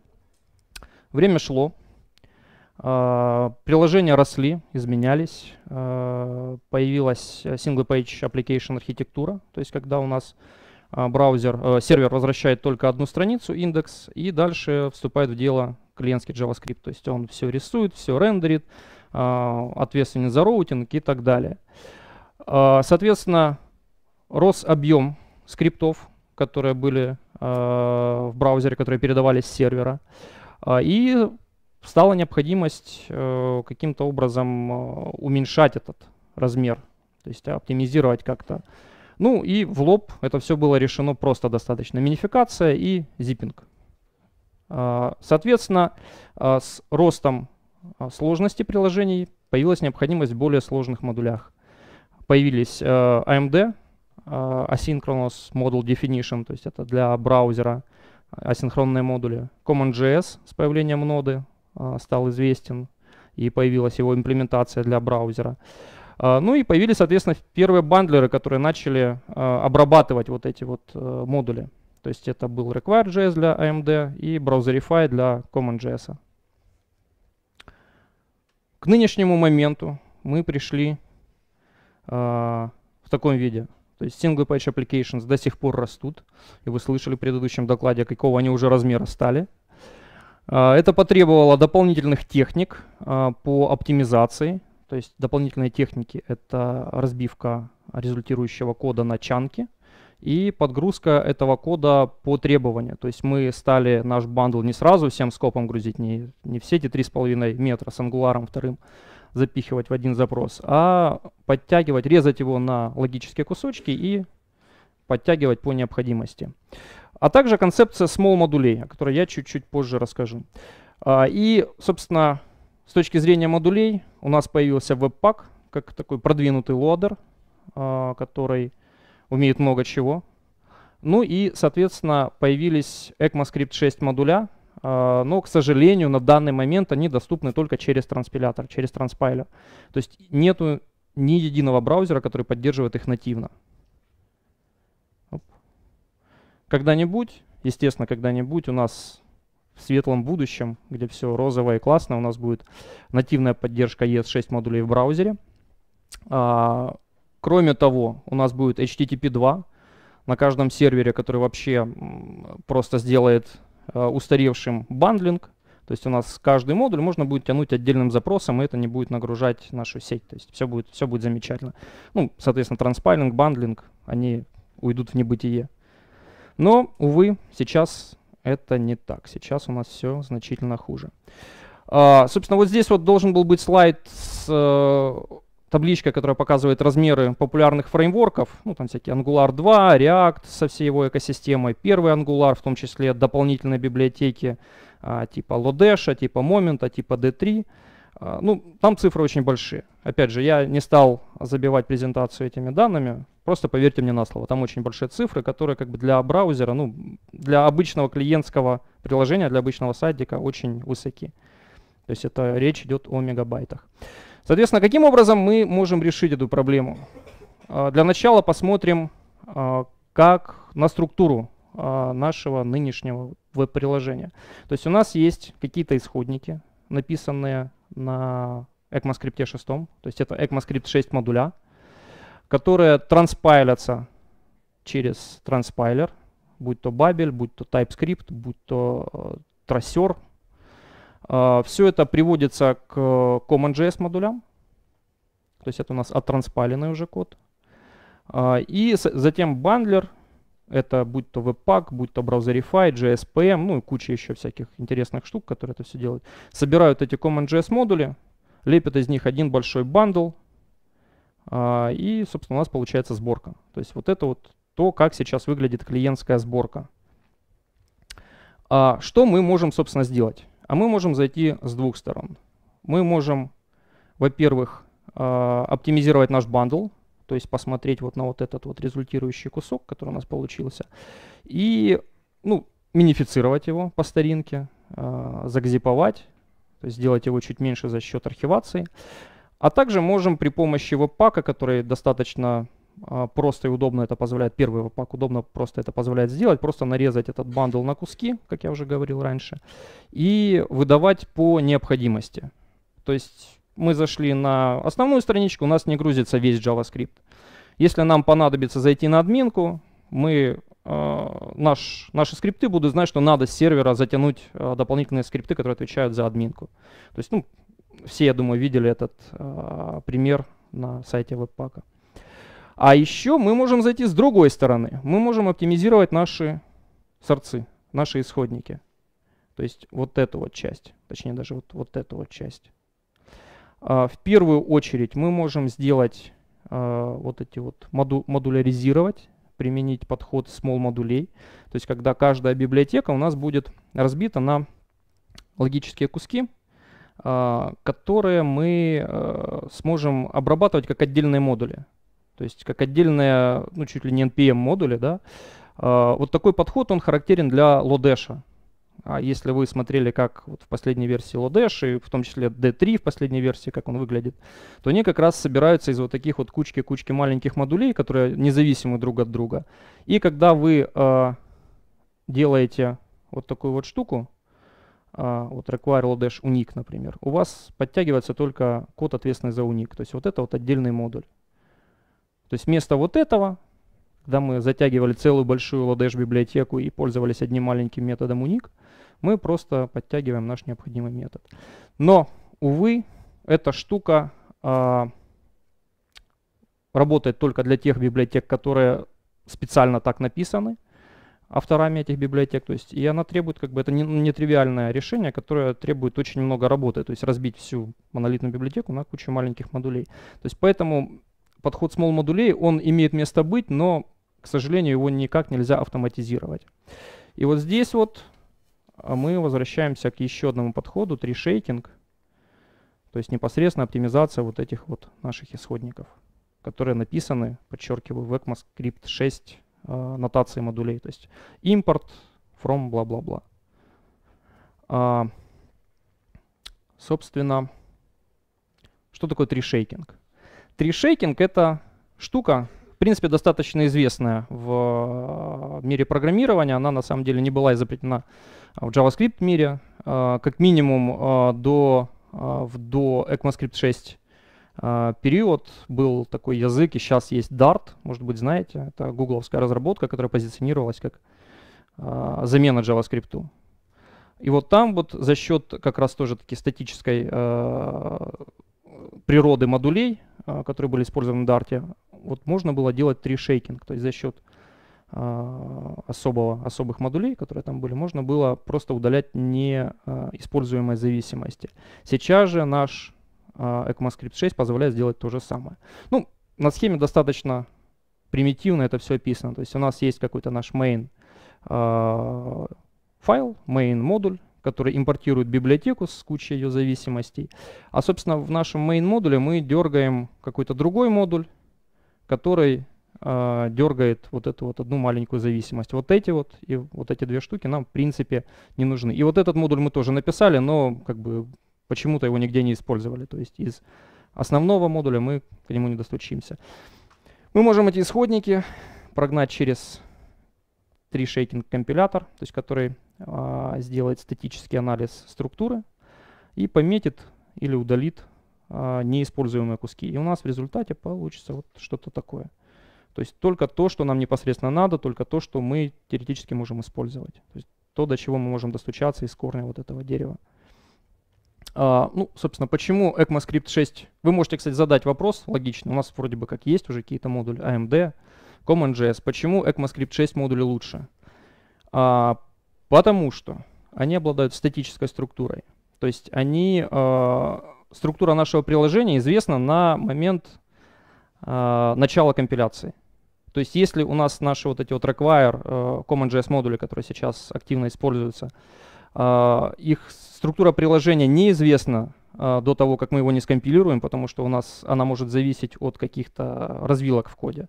Время шло, а, приложения росли, изменялись, а, появилась single-page application архитектура, то есть когда у нас а, браузер, э, сервер возвращает только одну страницу, индекс, и дальше вступает в дело клиентский JavaScript. То есть он все рисует, все рендерит, э, ответственен за роутинг и так далее. Э, соответственно, рос объем скриптов, которые были э, в браузере, которые передавались с сервера. И стала необходимость э, каким-то образом э, уменьшать этот размер, то есть оптимизировать как-то ну и в лоб это все было решено просто достаточно. Минификация и зиппинг. А, соответственно, а, с ростом а, сложности приложений появилась необходимость в более сложных модулях. Появились AMD, Asynchronous Module Definition, то есть это для браузера асинхронные модули. CommonJS с появлением ноды стал известен, и появилась его имплементация для браузера. Ну и появились, соответственно, первые бандлеры, которые начали обрабатывать вот эти вот э, модули. То есть это был Require.js для AMD и Browserify для CommonJS. К нынешнему моменту мы пришли в таком виде. То есть single page applications до сих пор растут. И вы слышали в предыдущем докладе, какого они уже размера стали. Это потребовало дополнительных техник по оптимизации то есть дополнительные техники — это разбивка результирующего кода на чанки и подгрузка этого кода по требованию. То есть мы стали наш бандл не сразу всем скопом грузить, не, не все эти 3,5 метра с ангуларом вторым запихивать в один запрос, а подтягивать, резать его на логические кусочки и подтягивать по необходимости. А также концепция small модулей, о которой я чуть-чуть позже расскажу. А, и, собственно, с точки зрения модулей у нас появился Webpack, как такой продвинутый лодер, а, который умеет много чего. Ну и, соответственно, появились ECMAScript 6 модуля, а, но, к сожалению, на данный момент они доступны только через транспилятор, через транспайлер. То есть нету ни единого браузера, который поддерживает их нативно. Когда-нибудь, естественно, когда-нибудь у нас в светлом будущем, где все розовое и классно, у нас будет нативная поддержка ES6 модулей в браузере. А, кроме того, у нас будет HTTP 2 на каждом сервере, который вообще просто сделает а, устаревшим бандлинг. То есть у нас каждый модуль можно будет тянуть отдельным запросом, и это не будет нагружать нашу сеть. То есть все будет, все будет замечательно. Ну, соответственно, транспайлинг, бандлинг, они уйдут в небытие. Но, увы, сейчас это не так. Сейчас у нас все значительно хуже. А, собственно, вот здесь вот должен был быть слайд с э, табличкой, которая показывает размеры популярных фреймворков. Ну, там всякие Angular 2, React со всей его экосистемой, первый Angular, в том числе дополнительные библиотеки а, типа Lodash, типа Moment, типа D3. А, ну, там цифры очень большие. Опять же, я не стал забивать презентацию этими данными, просто поверьте мне на слово. Там очень большие цифры, которые как бы для браузера, ну, для обычного клиентского приложения, для обычного сайтика очень высоки. То есть это речь идет о мегабайтах. Соответственно, каким образом мы можем решить эту проблему? А, для начала посмотрим, а, как на структуру а, нашего нынешнего веб-приложения. То есть у нас есть какие-то исходники, написанные на ECMAScript 6, то есть это ECMAScript 6 модуля, которые транспайлятся через транспайлер, будь то Babel, будь то TypeScript, будь то э, трассер, а, Все это приводится к CommonJS модулям. То есть это у нас оттранспаленный уже код. А, и затем бандлер, это будь то Webpack, будь то Browserify, JSPM, ну и куча еще всяких интересных штук, которые это все делают. Собирают эти CommonJS модули, лепят из них один большой бандл, а, и, собственно, у нас получается сборка. То есть вот это вот то, как сейчас выглядит клиентская сборка. Что мы можем, собственно, сделать? А мы можем зайти с двух сторон. Мы можем, во-первых, а, оптимизировать наш бандл, то есть посмотреть вот на вот этот вот результирующий кусок, который у нас получился, и ну, минифицировать его по старинке, э, загзиповать, то есть сделать его чуть меньше за счет архивации. А также можем при помощи веб-пака, который достаточно просто и удобно это позволяет, первый веб-пак удобно просто это позволяет сделать, просто нарезать этот бандл на куски, как я уже говорил раньше, и выдавать по необходимости. То есть мы зашли на основную страничку, у нас не грузится весь JavaScript. Если нам понадобится зайти на админку, мы, э, наш, наши скрипты будут знать, что надо с сервера затянуть э, дополнительные скрипты, которые отвечают за админку. То есть, ну, все, я думаю, видели этот э, пример на сайте веб-пака. А еще мы можем зайти с другой стороны. Мы можем оптимизировать наши сорцы, наши исходники. То есть вот эту вот часть, точнее даже вот, вот эту вот часть. А, в первую очередь мы можем сделать а, вот эти вот моду, модуляризировать, применить подход small модулей. То есть когда каждая библиотека у нас будет разбита на логические куски, а, которые мы а, сможем обрабатывать как отдельные модули. То есть как отдельные, ну чуть ли не NPM модули, да. Uh, вот такой подход, он характерен для Lodash. А если вы смотрели, как вот в последней версии Lodash, и в том числе D3 в последней версии, как он выглядит, то они как раз собираются из вот таких вот кучки-кучки маленьких модулей, которые независимы друг от друга. И когда вы uh, делаете вот такую вот штуку, uh, вот require Lodash unique, например, у вас подтягивается только код, ответственный за unique. То есть вот это вот отдельный модуль. То есть вместо вот этого, когда мы затягивали целую большую Lodash библиотеку и пользовались одним маленьким методом unik, мы просто подтягиваем наш необходимый метод. Но, увы, эта штука а, работает только для тех библиотек, которые специально так написаны авторами этих библиотек. То есть, и она требует, как бы, это нетривиальное не решение, которое требует очень много работы. То есть разбить всю монолитную библиотеку на кучу маленьких модулей. То есть поэтому подход small модулей, он имеет место быть, но, к сожалению, его никак нельзя автоматизировать. И вот здесь вот а, мы возвращаемся к еще одному подходу, трешейкинг, то есть непосредственно оптимизация вот этих вот наших исходников, которые написаны, подчеркиваю, в ECMAScript 6 э, нотации модулей, то есть импорт from бла-бла-бла. А, собственно, что такое трешейкинг? Трешейкинг — это штука, в принципе, достаточно известная в э, мире программирования. Она на самом деле не была изобретена в JavaScript мире. Э, как минимум э, до, до ECMAScript 6 период был такой язык, и сейчас есть Dart, может быть, знаете. Это гугловская разработка, которая позиционировалась как замена JavaScript. И вот там вот за счет как раз тоже таки статической природы модулей, э, которые были использованы в Dart, вот можно было делать три шейкинг, то есть за счет э, особого, особых модулей, которые там были, можно было просто удалять неиспользуемые зависимости. Сейчас же наш ECMAScript 6 позволяет сделать то же самое. Ну, на схеме достаточно примитивно это все описано. То есть у нас есть какой-то наш main файл, main модуль, который импортирует библиотеку с кучей ее зависимостей. А, собственно, в нашем main модуле мы дергаем какой-то другой модуль, который э, дергает вот эту вот одну маленькую зависимость. Вот эти вот и вот эти две штуки нам, в принципе, не нужны. И вот этот модуль мы тоже написали, но как бы почему-то его нигде не использовали. То есть из основного модуля мы к нему не достучимся. Мы можем эти исходники прогнать через тришейкинг компилятор, то есть который сделает статический анализ структуры и пометит или удалит а, неиспользуемые куски. И у нас в результате получится вот что-то такое. То есть только то, что нам непосредственно надо, только то, что мы теоретически можем использовать. То есть то, до чего мы можем достучаться из корня вот этого дерева. А, ну, собственно, почему ECMAScript 6? Вы можете, кстати, задать вопрос логично. У нас вроде бы как есть уже какие-то модули AMD, CommonJS. Почему ECMAScript 6 модули лучше? А, потому что они обладают статической структурой. То есть они, а, структура нашего приложения известна на момент а, начала компиляции. То есть если у нас наши вот эти вот require uh, CommonJS модули, которые сейчас активно используются, uh, их структура приложения неизвестна uh, до того, как мы его не скомпилируем, потому что у нас она может зависеть от каких-то развилок в коде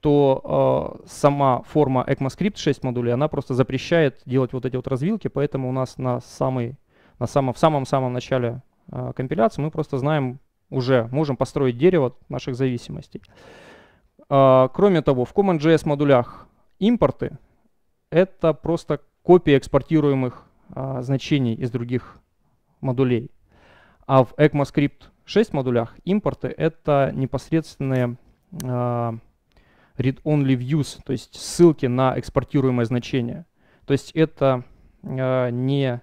то э, сама форма ECMAScript 6 модулей, она просто запрещает делать вот эти вот развилки, поэтому у нас на, самый, на самом, в самом-самом начале э, компиляции мы просто знаем уже, можем построить дерево наших зависимостей. Э, кроме того, в CommonJS модулях импорты — это просто копии экспортируемых э, значений из других модулей. А в ECMAScript 6 модулях импорты — это непосредственные э, read-only views, то есть ссылки на экспортируемое значение. То есть это э, не...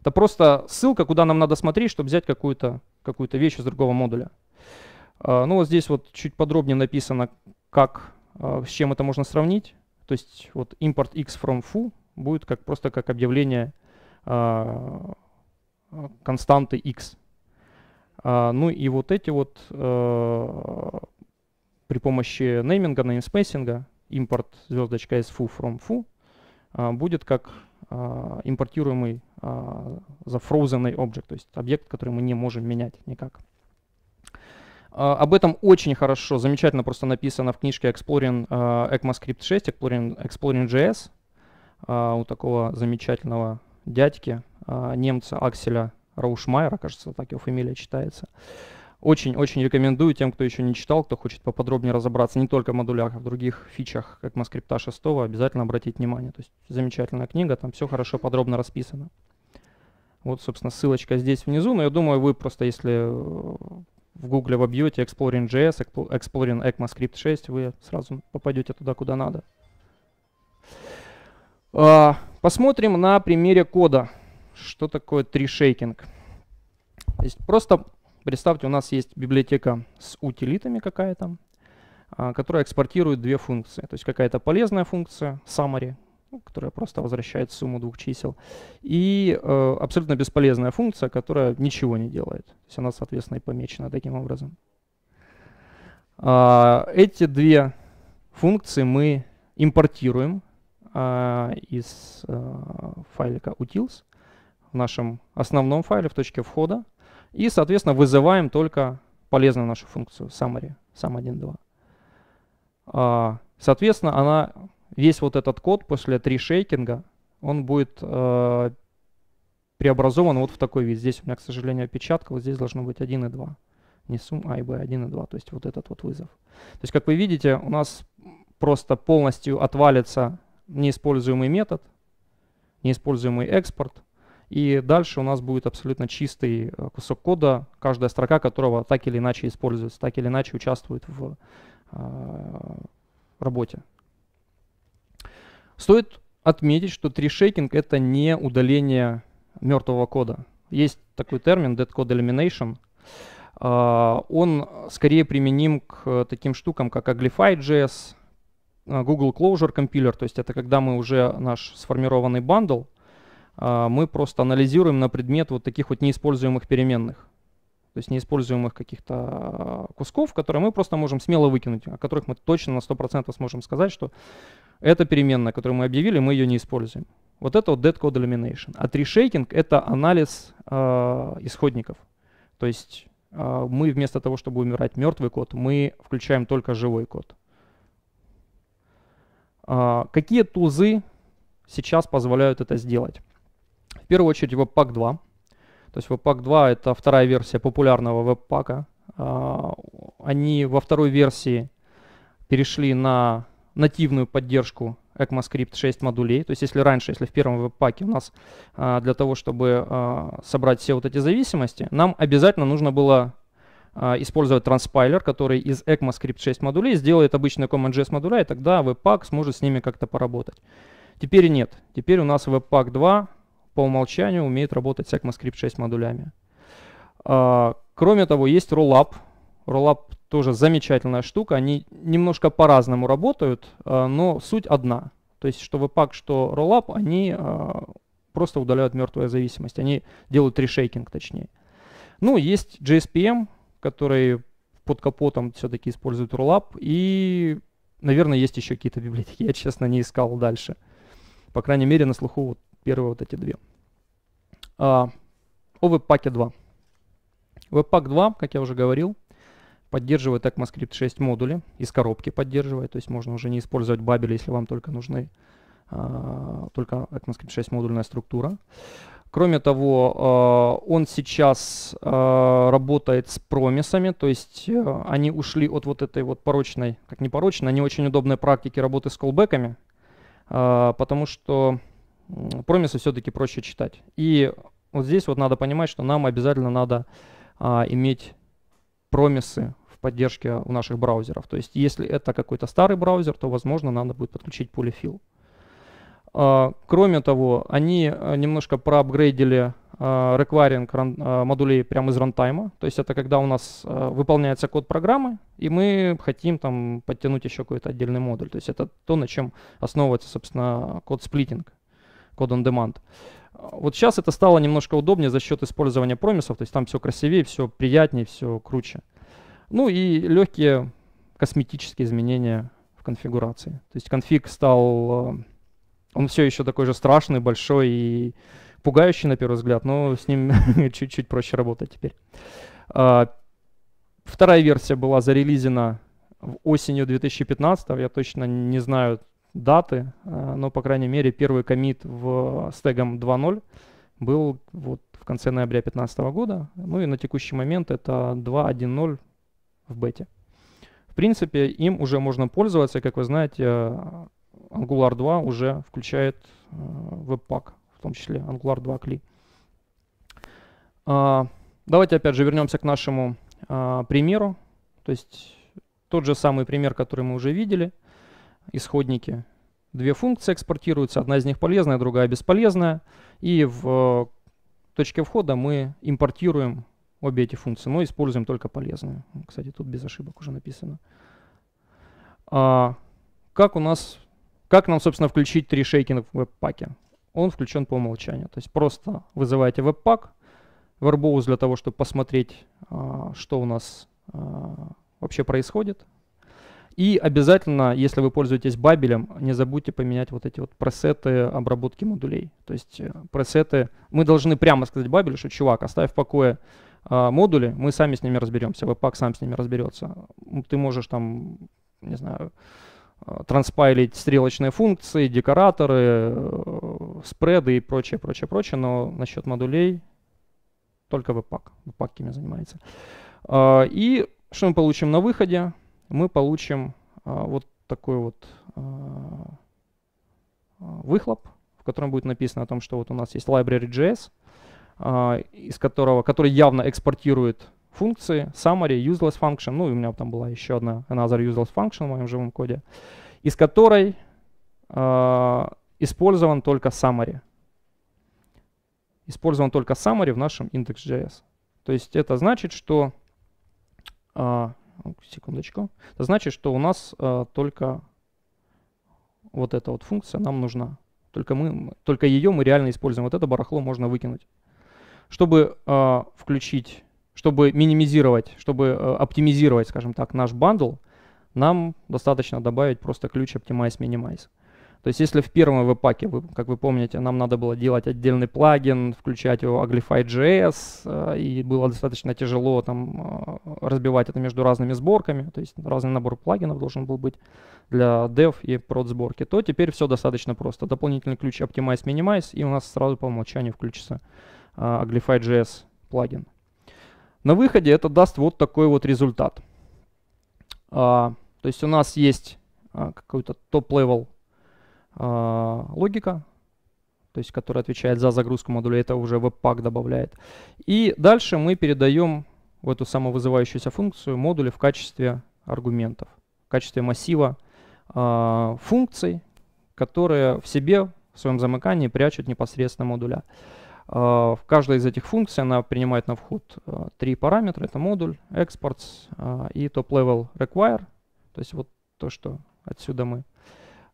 Это просто ссылка, куда нам надо смотреть, чтобы взять какую-то какую вещь из другого модуля. Э, ну вот здесь вот чуть подробнее написано, как, э, с чем это можно сравнить. То есть вот import x from foo будет как, просто как объявление э, константы x. Uh, ну и вот эти вот uh, при помощи нейминга, неймспейсинга, импорт звездочка as foo from foo а, будет как а, импортируемый а, за frozen-ный объект, то есть объект, который мы не можем менять никак. Об этом очень хорошо, замечательно просто написано в книжке Exploring ECMAScript 6, Exploring, Exploring JS у такого замечательного дядьки, немца Акселя Раушмайера, кажется, так его фамилия читается. Очень-очень рекомендую тем, кто еще не читал, кто хочет поподробнее разобраться не только в модулях, а в других фичах, как Маскрипта 6, обязательно обратить внимание. То есть замечательная книга, там все хорошо подробно расписано. Вот, собственно, ссылочка здесь внизу, но я думаю, вы просто, если в гугле вобьете Exploring JS, Exploring ECMAScript 6, вы сразу попадете туда, куда надо. А, посмотрим на примере кода, что такое тришейкинг. То есть просто Представьте, у нас есть библиотека с утилитами какая-то, а, которая экспортирует две функции. То есть какая-то полезная функция, summary, которая просто возвращает сумму двух чисел, и э, абсолютно бесполезная функция, которая ничего не делает. То есть она, соответственно, и помечена таким образом. А, эти две функции мы импортируем а, из а, файлика utils в нашем основном файле в точке входа. И, соответственно, вызываем только полезную нашу функцию summary, sum1, 2. Соответственно, она, весь вот этот код после тришейкинга, он будет э, преобразован вот в такой вид. Здесь у меня, к сожалению, опечатка, вот здесь должно быть 1 и 2. Не сум, а и b, 1 и 2, то есть вот этот вот вызов. То есть, как вы видите, у нас просто полностью отвалится неиспользуемый метод, неиспользуемый экспорт, и дальше у нас будет абсолютно чистый э, кусок кода, каждая строка которого так или иначе используется, так или иначе участвует в э, работе. Стоит отметить, что трешейкинг это не удаление мертвого кода. Есть такой термин dead code elimination. Uh, он скорее применим к таким штукам, как Uglify.js, Google Closure Compiler, то есть это когда мы уже наш сформированный бандл, мы просто анализируем на предмет вот таких вот неиспользуемых переменных то есть неиспользуемых каких-то а, кусков, которые мы просто можем смело выкинуть, о которых мы точно на 100% сможем сказать, что эта переменная, которую мы объявили, мы ее не используем. Вот это вот dead code elimination. А tree это анализ э, исходников. То есть э, мы вместо того, чтобы умирать мертвый код, мы включаем только живой код. Э, какие тузы сейчас позволяют это сделать? В первую очередь Webpack 2. То есть Webpack 2 это вторая версия популярного веб-пака. А, они во второй версии перешли на нативную поддержку ECMAScript 6 модулей. То есть если раньше, если в первом веб-паке у нас а, для того, чтобы а, собрать все вот эти зависимости, нам обязательно нужно было использовать транспайлер, который из ECMAScript 6 модулей сделает обычные CommonJS модуля, и тогда Webpack сможет с ними как-то поработать. Теперь нет. Теперь у нас Webpack 2 по умолчанию умеет работать с ECMAScript 6 модулями. А, кроме того, есть Rollup. Rollup тоже замечательная штука. Они немножко по-разному работают, а, но суть одна. То есть, что Webpack, что Rollup, они а, просто удаляют мертвую зависимость. Они делают решейкинг, точнее. Ну, есть JSPM, который под капотом все-таки использует Rollup. И, наверное, есть еще какие-то библиотеки. [LAUGHS] Я, честно, не искал дальше. По крайней мере, на слуху вот первые вот эти две. А, о Webpack 2. Webpack 2, как я уже говорил, поддерживает ECMAScript 6 модули, из коробки поддерживает, то есть можно уже не использовать Babel, если вам только нужны а, только ECMAScript 6 модульная структура. Кроме того, а, он сейчас а, работает с промисами, то есть а, они ушли от вот этой вот порочной, как не порочной, а не очень удобной практики работы с колбеками, потому что промисы все-таки проще читать. И вот здесь вот надо понимать, что нам обязательно надо а, иметь промисы в поддержке у наших браузеров. То есть если это какой-то старый браузер, то, возможно, надо будет подключить полифил. А, кроме того, они а, немножко проапгрейдили а, requiring а, модулей прямо из рантайма. То есть это когда у нас а, выполняется код программы, и мы хотим там подтянуть еще какой-то отдельный модуль. То есть это то, на чем основывается, собственно, код сплитинг. Code on Demand. Вот сейчас это стало немножко удобнее за счет использования промисов, то есть там все красивее, все приятнее, все круче. Ну и легкие косметические изменения в конфигурации. То есть конфиг стал, э, он все еще такой же страшный, большой и пугающий на первый взгляд, но с ним [LAUGHS] чуть-чуть проще работать теперь. А, вторая версия была зарелизена осенью 2015, я точно не знаю, даты, э, но, по крайней мере, первый комит в стегом 2.0 был вот в конце ноября 2015 года. Ну и на текущий момент это 2.1.0 в бете. В принципе, им уже можно пользоваться. Как вы знаете, Angular 2 уже включает э, Webpack, в том числе Angular 2 CLI. А, давайте опять же вернемся к нашему а, примеру. То есть тот же самый пример, который мы уже видели – исходники. Две функции экспортируются, одна из них полезная, другая бесполезная. И в точке входа мы импортируем обе эти функции, но используем только полезную. Кстати, тут без ошибок уже написано. А, как у нас, как нам, собственно, включить три шейкинг в веб-паке? Он включен по умолчанию. То есть просто вызываете веб-пак, Verbose для того, чтобы посмотреть, а, что у нас а, вообще происходит, и обязательно, если вы пользуетесь бабелем, не забудьте поменять вот эти вот пресеты обработки модулей. То есть э, пресеты, мы должны прямо сказать бабелю, что чувак, оставь в покое а, модули, мы сами с ними разберемся, веб-пак сам с ними разберется. Ты можешь там, не знаю, а, транспайлить стрелочные функции, декораторы, э, спреды и прочее, прочее, прочее, но насчет модулей только веб-пак, веб-пак ими занимается. А, и что мы получим на выходе? Мы получим а, вот такой вот а, а, выхлоп, в котором будет написано о том, что вот у нас есть library.js, из которого, который явно экспортирует функции summary, useless function, ну и у меня там была еще одна another useless function в моем живом коде, из которой а, использован только summary. использован только summary в нашем index.js. То есть это значит, что а, секундочку. Это значит, что у нас а, только вот эта вот функция нам нужна. Только, мы, только ее мы реально используем. Вот это барахло можно выкинуть. Чтобы а, включить, чтобы минимизировать, чтобы а, оптимизировать, скажем так, наш бандл, нам достаточно добавить просто ключ optimize minimize. То есть если в первом веб-паке, как вы помните, нам надо было делать отдельный плагин, включать его Uglify.js, э, и было достаточно тяжело там э, разбивать это между разными сборками, то есть разный набор плагинов должен был быть для dev и prod сборки, то теперь все достаточно просто. Дополнительный ключ Optimize Minimize, и у нас сразу по умолчанию включится э, Uglify.js плагин. На выходе это даст вот такой вот результат. А, то есть у нас есть какой-то top-level логика, то есть которая отвечает за загрузку модуля, это уже Webpack добавляет. И дальше мы передаем в эту самовызывающуюся функцию модули в качестве аргументов, в качестве массива э, функций, которые в себе, в своем замыкании прячут непосредственно модуля. Э, в каждой из этих функций она принимает на вход три параметра. Это модуль, exports э, и top-level require. То есть вот то, что отсюда мы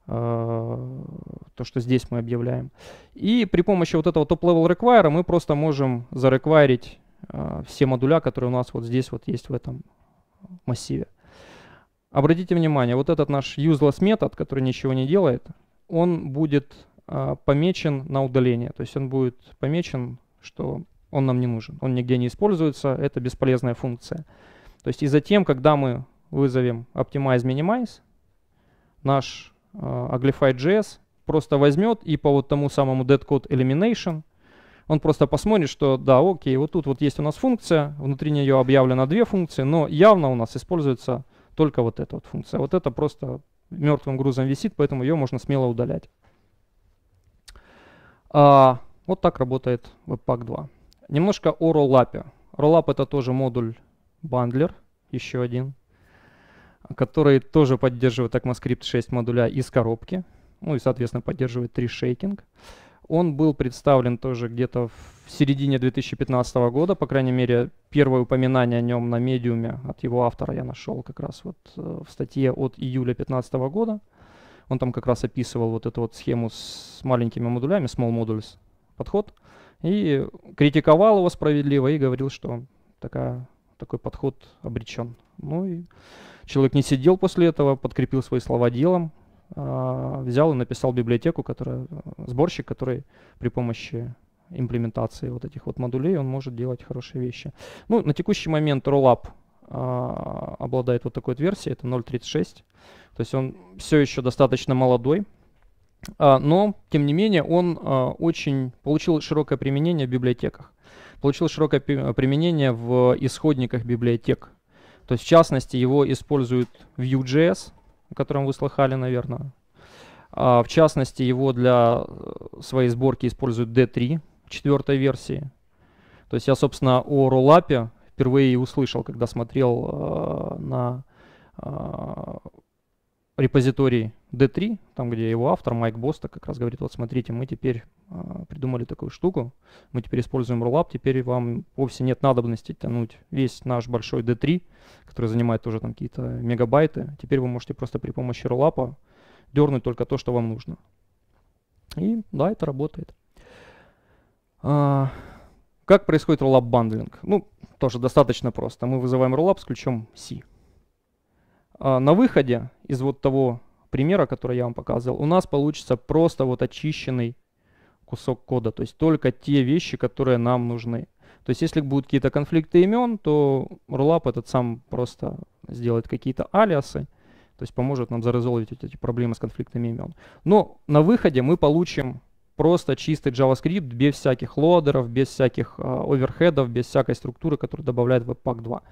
то, что здесь мы объявляем. И при помощи вот этого top-level require мы просто можем зареквайрить э, все модуля, которые у нас вот здесь вот есть в этом массиве. Обратите внимание, вот этот наш useless метод, который ничего не делает, он будет э, помечен на удаление. То есть он будет помечен, что он нам не нужен. Он нигде не используется, это бесполезная функция. То есть и затем, когда мы вызовем optimize minimize, наш Uglify.js просто возьмет и по вот тому самому dead code elimination он просто посмотрит, что да, окей, вот тут вот есть у нас функция, внутри нее объявлено две функции, но явно у нас используется только вот эта вот функция. Вот это просто мертвым грузом висит, поэтому ее можно смело удалять. А, вот так работает Webpack 2. Немножко о Rollup. Rollup это тоже модуль бандлер, еще один который тоже поддерживает ECMAScript 6 модуля из коробки, ну и, соответственно, поддерживает 3 шейкинг. Он был представлен тоже где-то в середине 2015 года, по крайней мере, первое упоминание о нем на медиуме от его автора я нашел как раз вот э, в статье от июля 2015 года. Он там как раз описывал вот эту вот схему с маленькими модулями, small modules подход, и критиковал его справедливо и говорил, что такая, такой подход обречен. Ну и Человек не сидел после этого, подкрепил свои слова делом, а, взял и написал библиотеку, которая, сборщик, который при помощи имплементации вот этих вот модулей, он может делать хорошие вещи. Ну, на текущий момент Rollup а, обладает вот такой вот версией, это 0.36, то есть он все еще достаточно молодой, а, но, тем не менее, он очень получил широкое применение в библиотеках, получил широкое применение в исходниках библиотек то есть, в частности, его используют Vue.js, о котором вы слыхали, наверное. А, в частности, его для э, своей сборки используют D3 четвертой версии. То есть я, собственно, о роллапе впервые услышал, когда смотрел э, на э, репозиторий D3, там, где его автор Майк Боста как раз говорит, вот смотрите, мы теперь э, придумали такую штуку, мы теперь используем Rollup, теперь вам вовсе нет надобности тянуть весь наш большой D3, который занимает тоже там какие-то мегабайты, теперь вы можете просто при помощи Rollup дернуть только то, что вам нужно. И да, это работает. А, как происходит Rollup бандлинг? Ну, тоже достаточно просто. Мы вызываем Rollup с ключом C. А, на выходе из вот того примера, который я вам показывал, у нас получится просто вот очищенный кусок кода, то есть только те вещи, которые нам нужны. То есть если будут какие-то конфликты имен, то Rollup этот сам просто сделает какие-то алиасы, то есть поможет нам зарезолвить эти проблемы с конфликтами имен. Но на выходе мы получим просто чистый JavaScript без всяких лодеров, без всяких э, оверхедов, без всякой структуры, которую добавляет Webpack 2.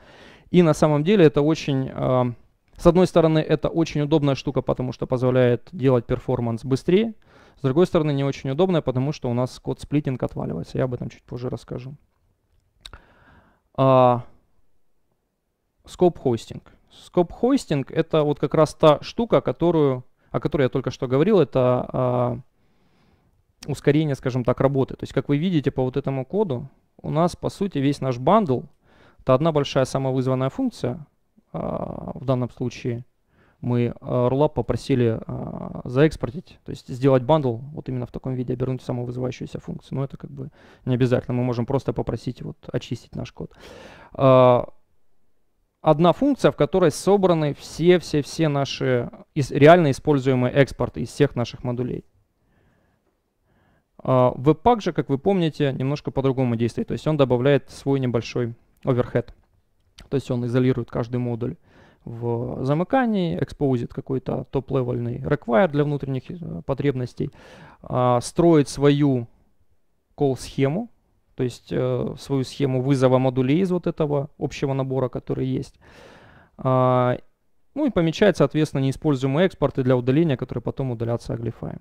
И на самом деле это очень э, с одной стороны, это очень удобная штука, потому что позволяет делать перформанс быстрее. С другой стороны, не очень удобная, потому что у нас код сплитинг отваливается. Я об этом чуть позже расскажу. Scope hosting. Scope hosting это вот как раз та штука, которую, о которой я только что говорил. Это а, ускорение, скажем так, работы. То есть, как вы видите по вот этому коду, у нас, по сути, весь наш бандл — это одна большая самовызванная функция. А, в данном случае мы а, Rollup попросили а, за export-ить, то есть сделать бандл вот именно в таком виде, обернуть самовызывающуюся функцию. Но это как бы не обязательно, мы можем просто попросить вот очистить наш код. Одна функция, в которой собраны все-все-все наши реально используемые экспорты из всех наших модулей. Webpack же, как вы помните, немножко по-другому действует. То есть он добавляет свой небольшой оверхед. То есть он изолирует каждый модуль в замыкании, экспозит какой-то топ-левельный require для внутренних э, потребностей, а, строит свою call-схему, то есть э, свою схему вызова модулей из вот этого общего набора, который есть. А, ну и помечает, соответственно, неиспользуемые экспорты для удаления, которые потом удалятся Aglify.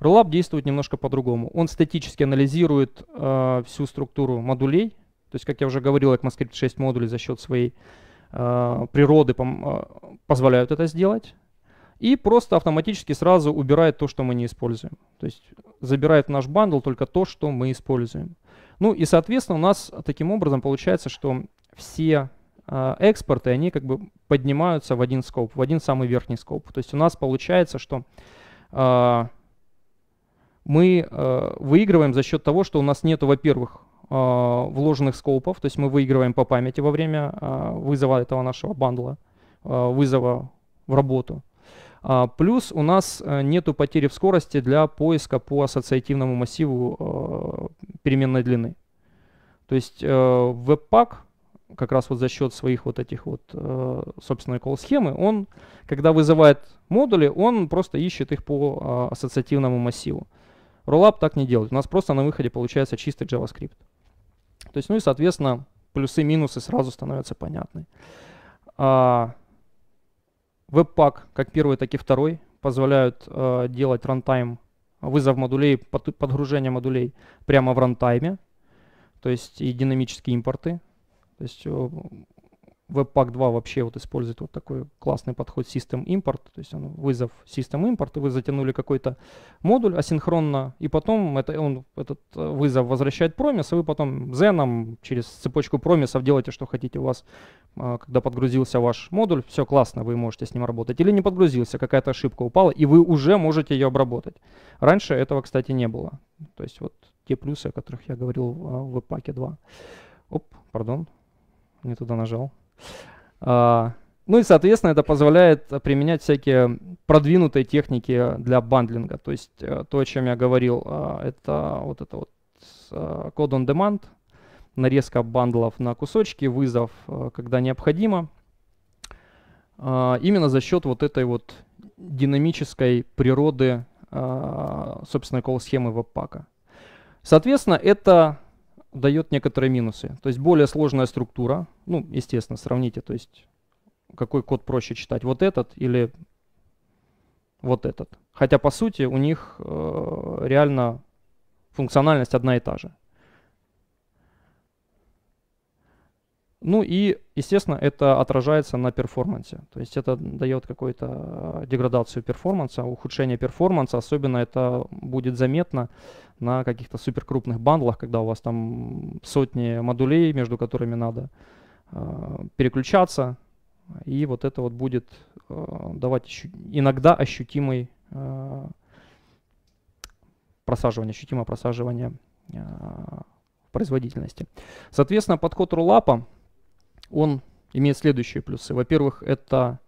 Rollup действует немножко по-другому. Он статически анализирует э, всю структуру модулей. То есть, как я уже говорил, ECMAScript 6 модулей за счет своей э, природы пом- э, позволяют это сделать. И просто автоматически сразу убирает то, что мы не используем. То есть забирает наш бандл только то, что мы используем. Ну и, соответственно, у нас таким образом получается, что все э, экспорты, они как бы поднимаются в один скоп, в один самый верхний скоп. То есть у нас получается, что э, мы э, выигрываем за счет того, что у нас нет, во-первых, вложенных скопов, то есть мы выигрываем по памяти во время э, вызова этого нашего бандла, э, вызова в работу. А, плюс у нас э, нету потери в скорости для поиска по ассоциативному массиву э, переменной длины. То есть э, Webpack как раз вот за счет своих вот этих вот собственной call-схемы, он, когда вызывает модули, он просто ищет их по ассоциативному массиву. Rollup так не делает. У нас просто на выходе получается чистый JavaScript. То есть, ну и, соответственно, плюсы и минусы сразу становятся понятны. А, Webpack, как первый, так и второй, позволяют а, делать рантайм, вызов модулей, под, подгружение модулей прямо в рантайме, то есть и динамические импорты. То есть Webpack 2 вообще вот использует вот такой классный подход System Import, то есть он вызов System Import, вы затянули какой-то модуль асинхронно, и потом это, он этот э, вызов возвращает промис, и вы потом Zen через цепочку промисов делаете, что хотите. У вас, э, когда подгрузился ваш модуль, все классно, вы можете с ним работать. Или не подгрузился, какая-то ошибка упала, и вы уже можете ее обработать. Раньше этого, кстати, не было. То есть вот те плюсы, о которых я говорил в Webpack 2. Оп, пардон, не туда нажал. А, ну и, соответственно, это позволяет применять всякие продвинутые техники для бандлинга. То есть э, то, о чем я говорил, а, это вот это вот код on demand, нарезка бандлов на кусочки, вызов, э, когда необходимо. А, именно за счет вот этой вот динамической природы, собственно, call-схемы веб-пака. Соответственно, это дает некоторые минусы. То есть более сложная структура, ну, естественно, сравните, то есть какой код проще читать, вот этот или вот этот. Хотя, по сути, у них э, реально функциональность одна и та же. Ну и, естественно, это отражается на перформансе. То есть это дает какую-то э, деградацию перформанса, ухудшение перформанса. Особенно это будет заметно на каких-то суперкрупных бандлах, когда у вас там сотни модулей, между которыми надо э, переключаться. И вот это вот будет э, давать ощу иногда ощутимый э, просаживание, ощутимое просаживание э, производительности. Соответственно, подход рулапа он имеет следующие плюсы. Во-первых, это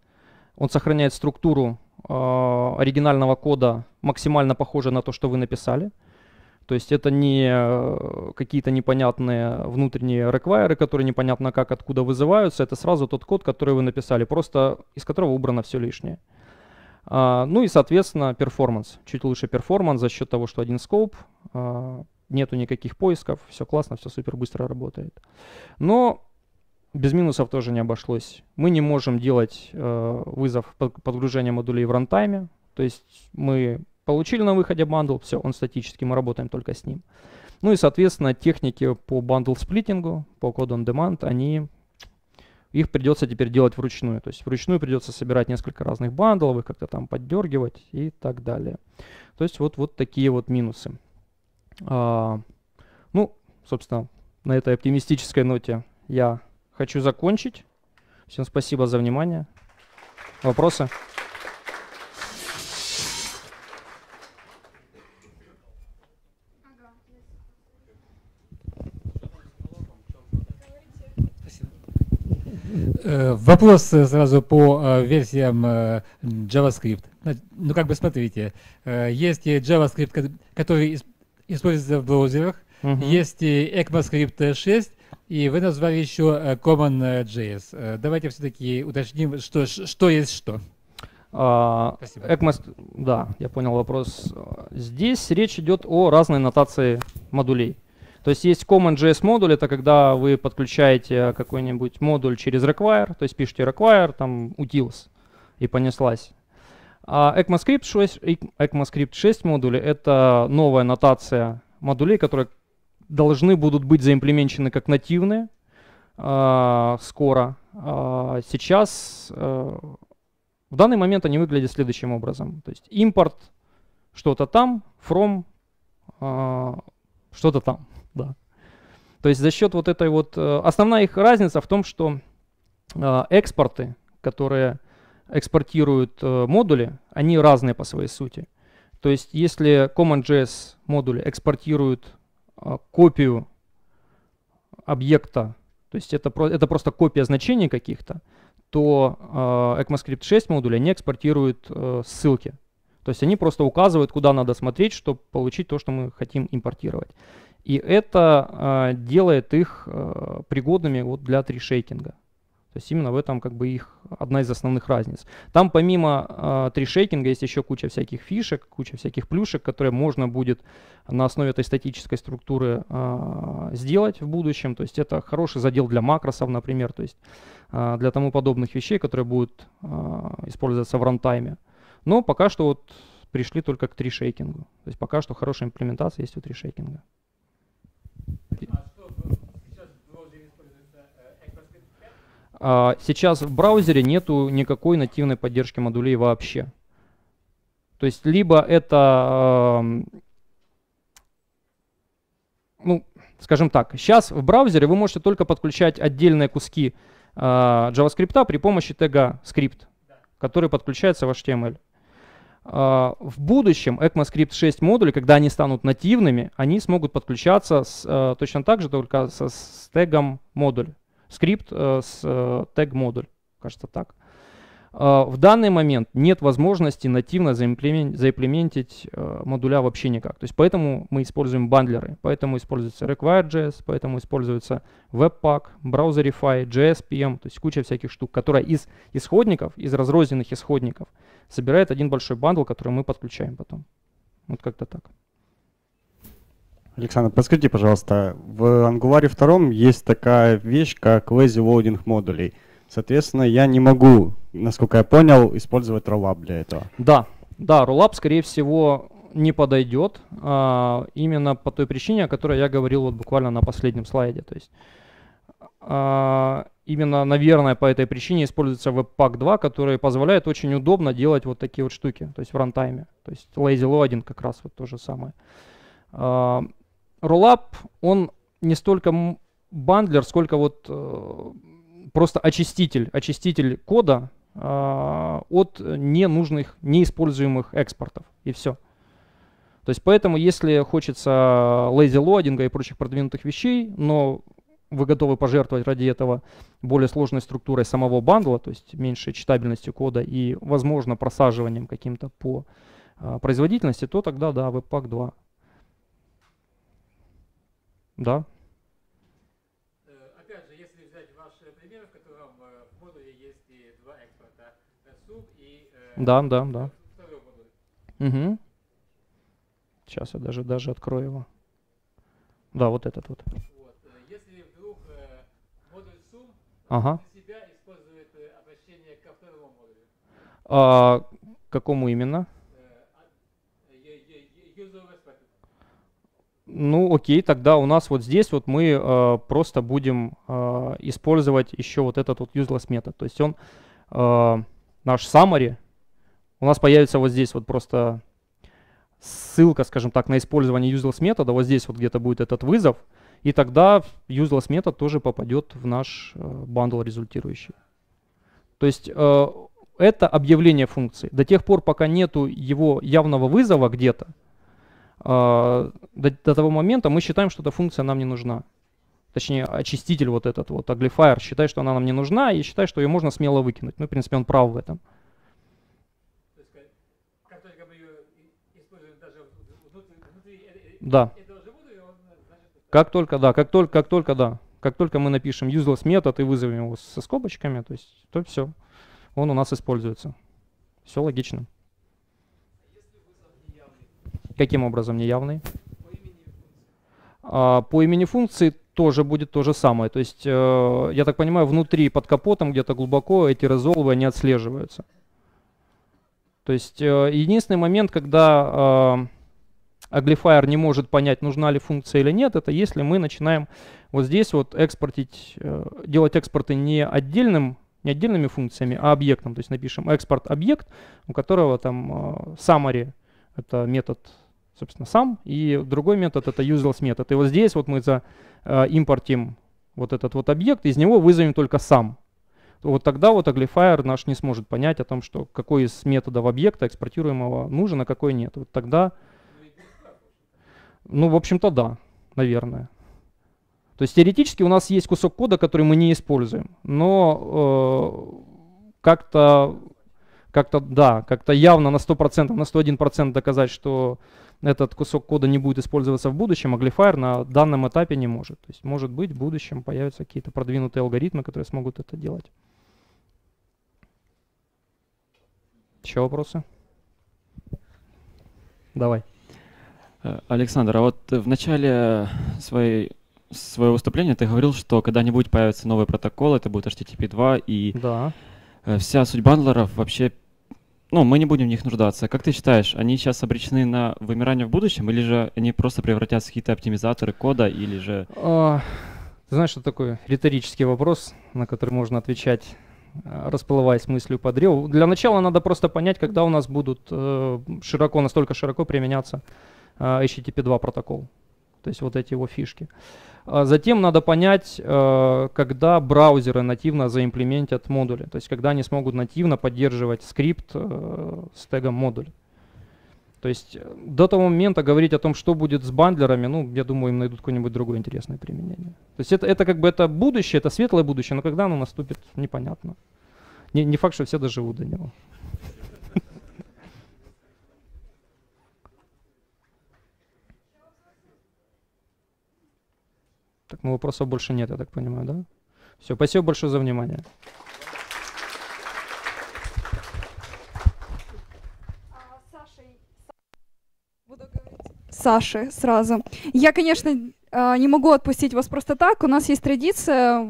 он сохраняет структуру э, оригинального кода максимально похоже на то, что вы написали. То есть это не э, какие-то непонятные внутренние require, которые непонятно как, откуда вызываются. Это сразу тот код, который вы написали, просто из которого убрано все лишнее. А, ну и, соответственно, перформанс. Чуть лучше перформанс за счет того, что один scope, а, нету никаких поисков, все классно, все супер быстро работает. Но без минусов тоже не обошлось. Мы не можем делать э, вызов под, подгружения модулей в рантайме. То есть мы получили на выходе бандл, все, он статический, мы работаем только с ним. Ну и, соответственно, техники по bundle splitting-у, по code on demand, они их придется теперь делать вручную. То есть вручную придется собирать несколько разных бандлов, их как-то там поддергивать и так далее. То есть вот, вот такие вот минусы. А, ну, собственно, на этой оптимистической ноте я хочу закончить. Всем спасибо за внимание. Вопросы? Э, вопрос сразу по э, версиям э, JavaScript. Ну, как бы смотрите, есть JavaScript, который используется в браузерах, uh-huh. есть ECMAScript 6, и вы назвали еще Common.js. Давайте все-таки уточним, что, что есть что. Uh, Спасибо. ECMAS, да, я понял вопрос. Здесь речь идет о разной нотации модулей. То есть есть CommonJS модуль, это когда вы подключаете какой-нибудь модуль через require, то есть пишете require, там utils, и понеслась. А ECMAScript 6, ECMAScript 6 модули — это новая нотация модулей, которые должны будут быть заимплеменчены как нативные э, скоро. Э, сейчас э, в данный момент они выглядят следующим образом. То есть импорт что-то там, from э, что-то там [LAUGHS] да. То есть за счет вот этой вот... Э, основная их разница в том, что э, экспорты, которые экспортируют э, модули, они разные по своей сути. То есть если CommonJS модули экспортируют копию объекта, то есть это, это просто копия значений каких-то, то э, ECMAScript 6 модули они экспортируют э, ссылки. То есть они просто указывают, куда надо смотреть, чтобы получить то, что мы хотим импортировать. И это э, делает их э, пригодными вот для трешейкинга. То есть именно в этом как бы их одна из основных разниц. Там помимо э, трешейкинга есть еще куча всяких фишек, куча всяких плюшек, которые можно будет на основе этой статической структуры э, сделать в будущем. То есть это хороший задел для макросов, например, то есть э, для тому подобных вещей, которые будут э, использоваться в рантайме. Но пока что вот пришли только к трешейкингу. То есть пока что хорошая имплементация есть у трешейкинга. А, сейчас в браузере нету никакой нативной поддержки модулей вообще. То есть либо это, ну, скажем так, сейчас в браузере вы можете только подключать отдельные куски а, JavaScript при помощи тега script, который подключается в HTML. А, в будущем ECMAScript 6 модули, когда они станут нативными, они смогут подключаться с, точно так же, только с, с тегом модуль. Скрипт э, с э, тег модуль, кажется так. А, в данный момент нет возможности нативно заимплементить модуля вообще никак. То есть поэтому мы используем бандлеры, поэтому используется Require.js, поэтому используется Webpack, Browserify, jspm, то есть куча всяких штук, которая из исходников, из разрозненных исходников – собирает один большой бандл, который мы подключаем потом. Вот как-то так. Александр, подскажите, пожалуйста, в Angular 2 есть такая вещь, как lazy loading модулей. Соответственно, я не могу, насколько я понял, использовать rollup для этого. Да, да, rollup, скорее всего, не подойдет, а, именно по той причине, о которой я говорил вот буквально на последнем слайде. То есть а, именно, наверное, по этой причине используется Webpack 2, который позволяет очень удобно делать вот такие вот штуки, то есть в рантайме. То есть lazy loading как раз вот то же самое. Uh, Rollup, он не столько бандлер, сколько вот uh, просто очиститель, очиститель кода uh, от ненужных, неиспользуемых экспортов. И все. То есть поэтому, если хочется lazy loading и прочих продвинутых вещей, но вы готовы пожертвовать ради этого более сложной структурой самого бандла, то есть меньшей читабельностью кода и, возможно, просаживанием каким-то по а, производительности, то тогда, да, Webpack 2. Да. Э, опять же, если взять ваш пример, в котором э, в модуле есть и два экспорта, sub и... Э, да, да, да. Угу. Сейчас я даже, даже открою его. Да, вот этот вот. Ага. себя использует э, обращение ко второму модулю. А, какому именно? Ну, окей, тогда у нас вот здесь вот мы э, просто будем э, использовать еще вот этот вот useless метод. То есть он, э, наш summary, у нас появится вот здесь вот просто ссылка, скажем так, на использование useless метода, вот здесь вот где-то будет этот вызов, и тогда useless метод тоже попадет в наш э, бандл результирующий. То есть э, это объявление функции. До тех пор, пока нету его явного вызова где-то, до, до того момента мы считаем, что эта функция нам не нужна. Точнее, очиститель вот этот вот, Uglifier, считает, что она нам не нужна, и считает, что ее можно смело выкинуть. Ну, в принципе, он прав в этом. Да. Как только, да, как только, как только, да. Как только мы напишем useless метод и вызовем его со скобочками, то есть, то все, он у нас используется. Все логично. Каким образом неявный? А, по имени функции тоже будет то же самое. То есть, э, я так понимаю, внутри, под капотом, где-то глубоко эти резолвы не отслеживаются. То есть, э, единственный момент, когда э, Aglifier не может понять, нужна ли функция или нет, это если мы начинаем вот здесь вот экспортить, э, делать экспорты не отдельным, не отдельными функциями, а объектом. То есть напишем экспорт объект, у которого там э, summary, это метод, собственно, сам, и другой метод это useless метод. И вот здесь вот мы за э, импортим вот этот вот объект, из него вызовем только сам. Вот тогда вот Aglifier наш не сможет понять о том, что какой из методов объекта экспортируемого нужен, а какой нет. Вот тогда ну, в общем-то, да, наверное. То есть теоретически у нас есть кусок кода, который мы не используем, но э, как-то, как-то, да, как-то явно на 100%, на 101% доказать, что этот кусок кода не будет использоваться в будущем, Aglifier на данном этапе не может. То есть, может быть, в будущем появятся какие-то продвинутые алгоритмы, которые смогут это делать. Еще вопросы? Давай. Э, Александр, а вот в начале своей, своего выступления ты говорил, что когда-нибудь появится новый протокол, это будет HTTP 2, и да. Э, вся суть бандлеров вообще, ну, мы не будем в них нуждаться. Как ты считаешь, они сейчас обречены на вымирание в будущем, или же они просто превратятся в какие-то оптимизаторы кода, или же... А, ты знаешь, что такой риторический вопрос, на который можно отвечать э, расплываясь мыслью по древу. Для начала надо просто понять, когда у нас будут э, широко, настолько широко применяться а, HTTP 2 протокол. То есть вот эти его фишки. А затем надо понять, э, когда браузеры нативно заимплементят модули. То есть когда они смогут нативно поддерживать скрипт э, с тегом модуль. То есть э, до того момента говорить о том, что будет с бандлерами, ну, я думаю, им найдут какое-нибудь другое интересное применение. То есть это, это как бы это будущее, это светлое будущее, но когда оно наступит, непонятно. Не, не факт, что все доживут до него. Так, ну вопросов больше нет, я так понимаю, да? Все, спасибо большое за внимание. Саши сразу. Я, конечно, а, не могу отпустить вас просто так. У нас есть традиция.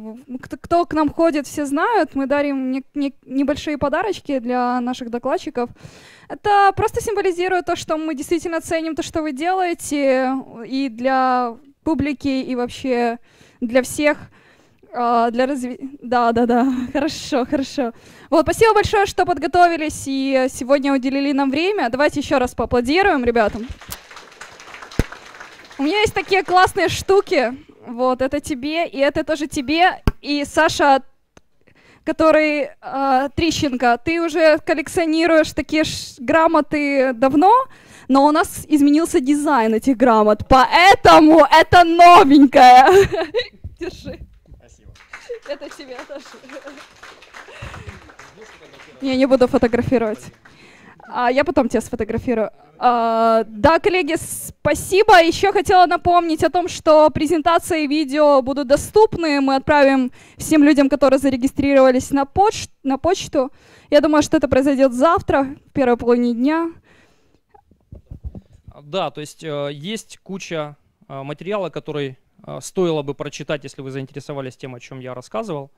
Кто к нам ходит, все знают. Мы дарим не, не, небольшие подарочки для наших докладчиков. Это просто символизирует то, что мы действительно ценим то, что вы делаете. И для публики и вообще для всех, а, для развития. Да, да, да, [LAUGHS] хорошо, хорошо. Вот, спасибо большое, что подготовились и сегодня уделили нам время. Давайте еще раз поаплодируем ребятам. У меня есть такие классные штуки. Вот, это тебе, и это тоже тебе. И Саша, который э, Трищенко, ты уже коллекционируешь такие грамоты давно, но у нас изменился дизайн этих грамот, поэтому это новенькое. [LAUGHS] Держи. Спасибо. Это тебе тоже. Не, не буду фотографировать. А, я потом тебя сфотографирую. А, да, коллеги, спасибо. Еще хотела напомнить о том, что презентации и видео будут доступны. Мы отправим всем людям, которые зарегистрировались на, поч на почту. Я думаю, что это произойдет завтра, в первой половине дня. Да, то есть э, есть куча э, материала, который э, стоило бы прочитать, если вы заинтересовались тем, о чем я рассказывал.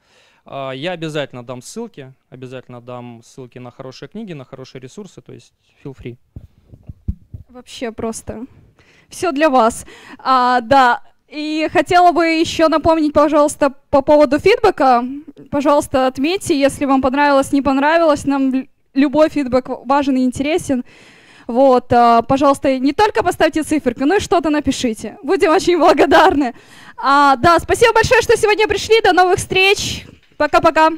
Я обязательно дам ссылки, обязательно дам ссылки на хорошие книги, на хорошие ресурсы, то есть feel free. Вообще просто все для вас. А, да, и хотела бы еще напомнить, пожалуйста, по поводу фидбэка. Пожалуйста, отметьте, если вам понравилось, не понравилось. Нам любой фидбэк важен и интересен. Вот, а, пожалуйста, не только поставьте циферку, но и что-то напишите. Будем очень благодарны. А, да, спасибо большое, что сегодня пришли. До новых встреч. Пока-пока.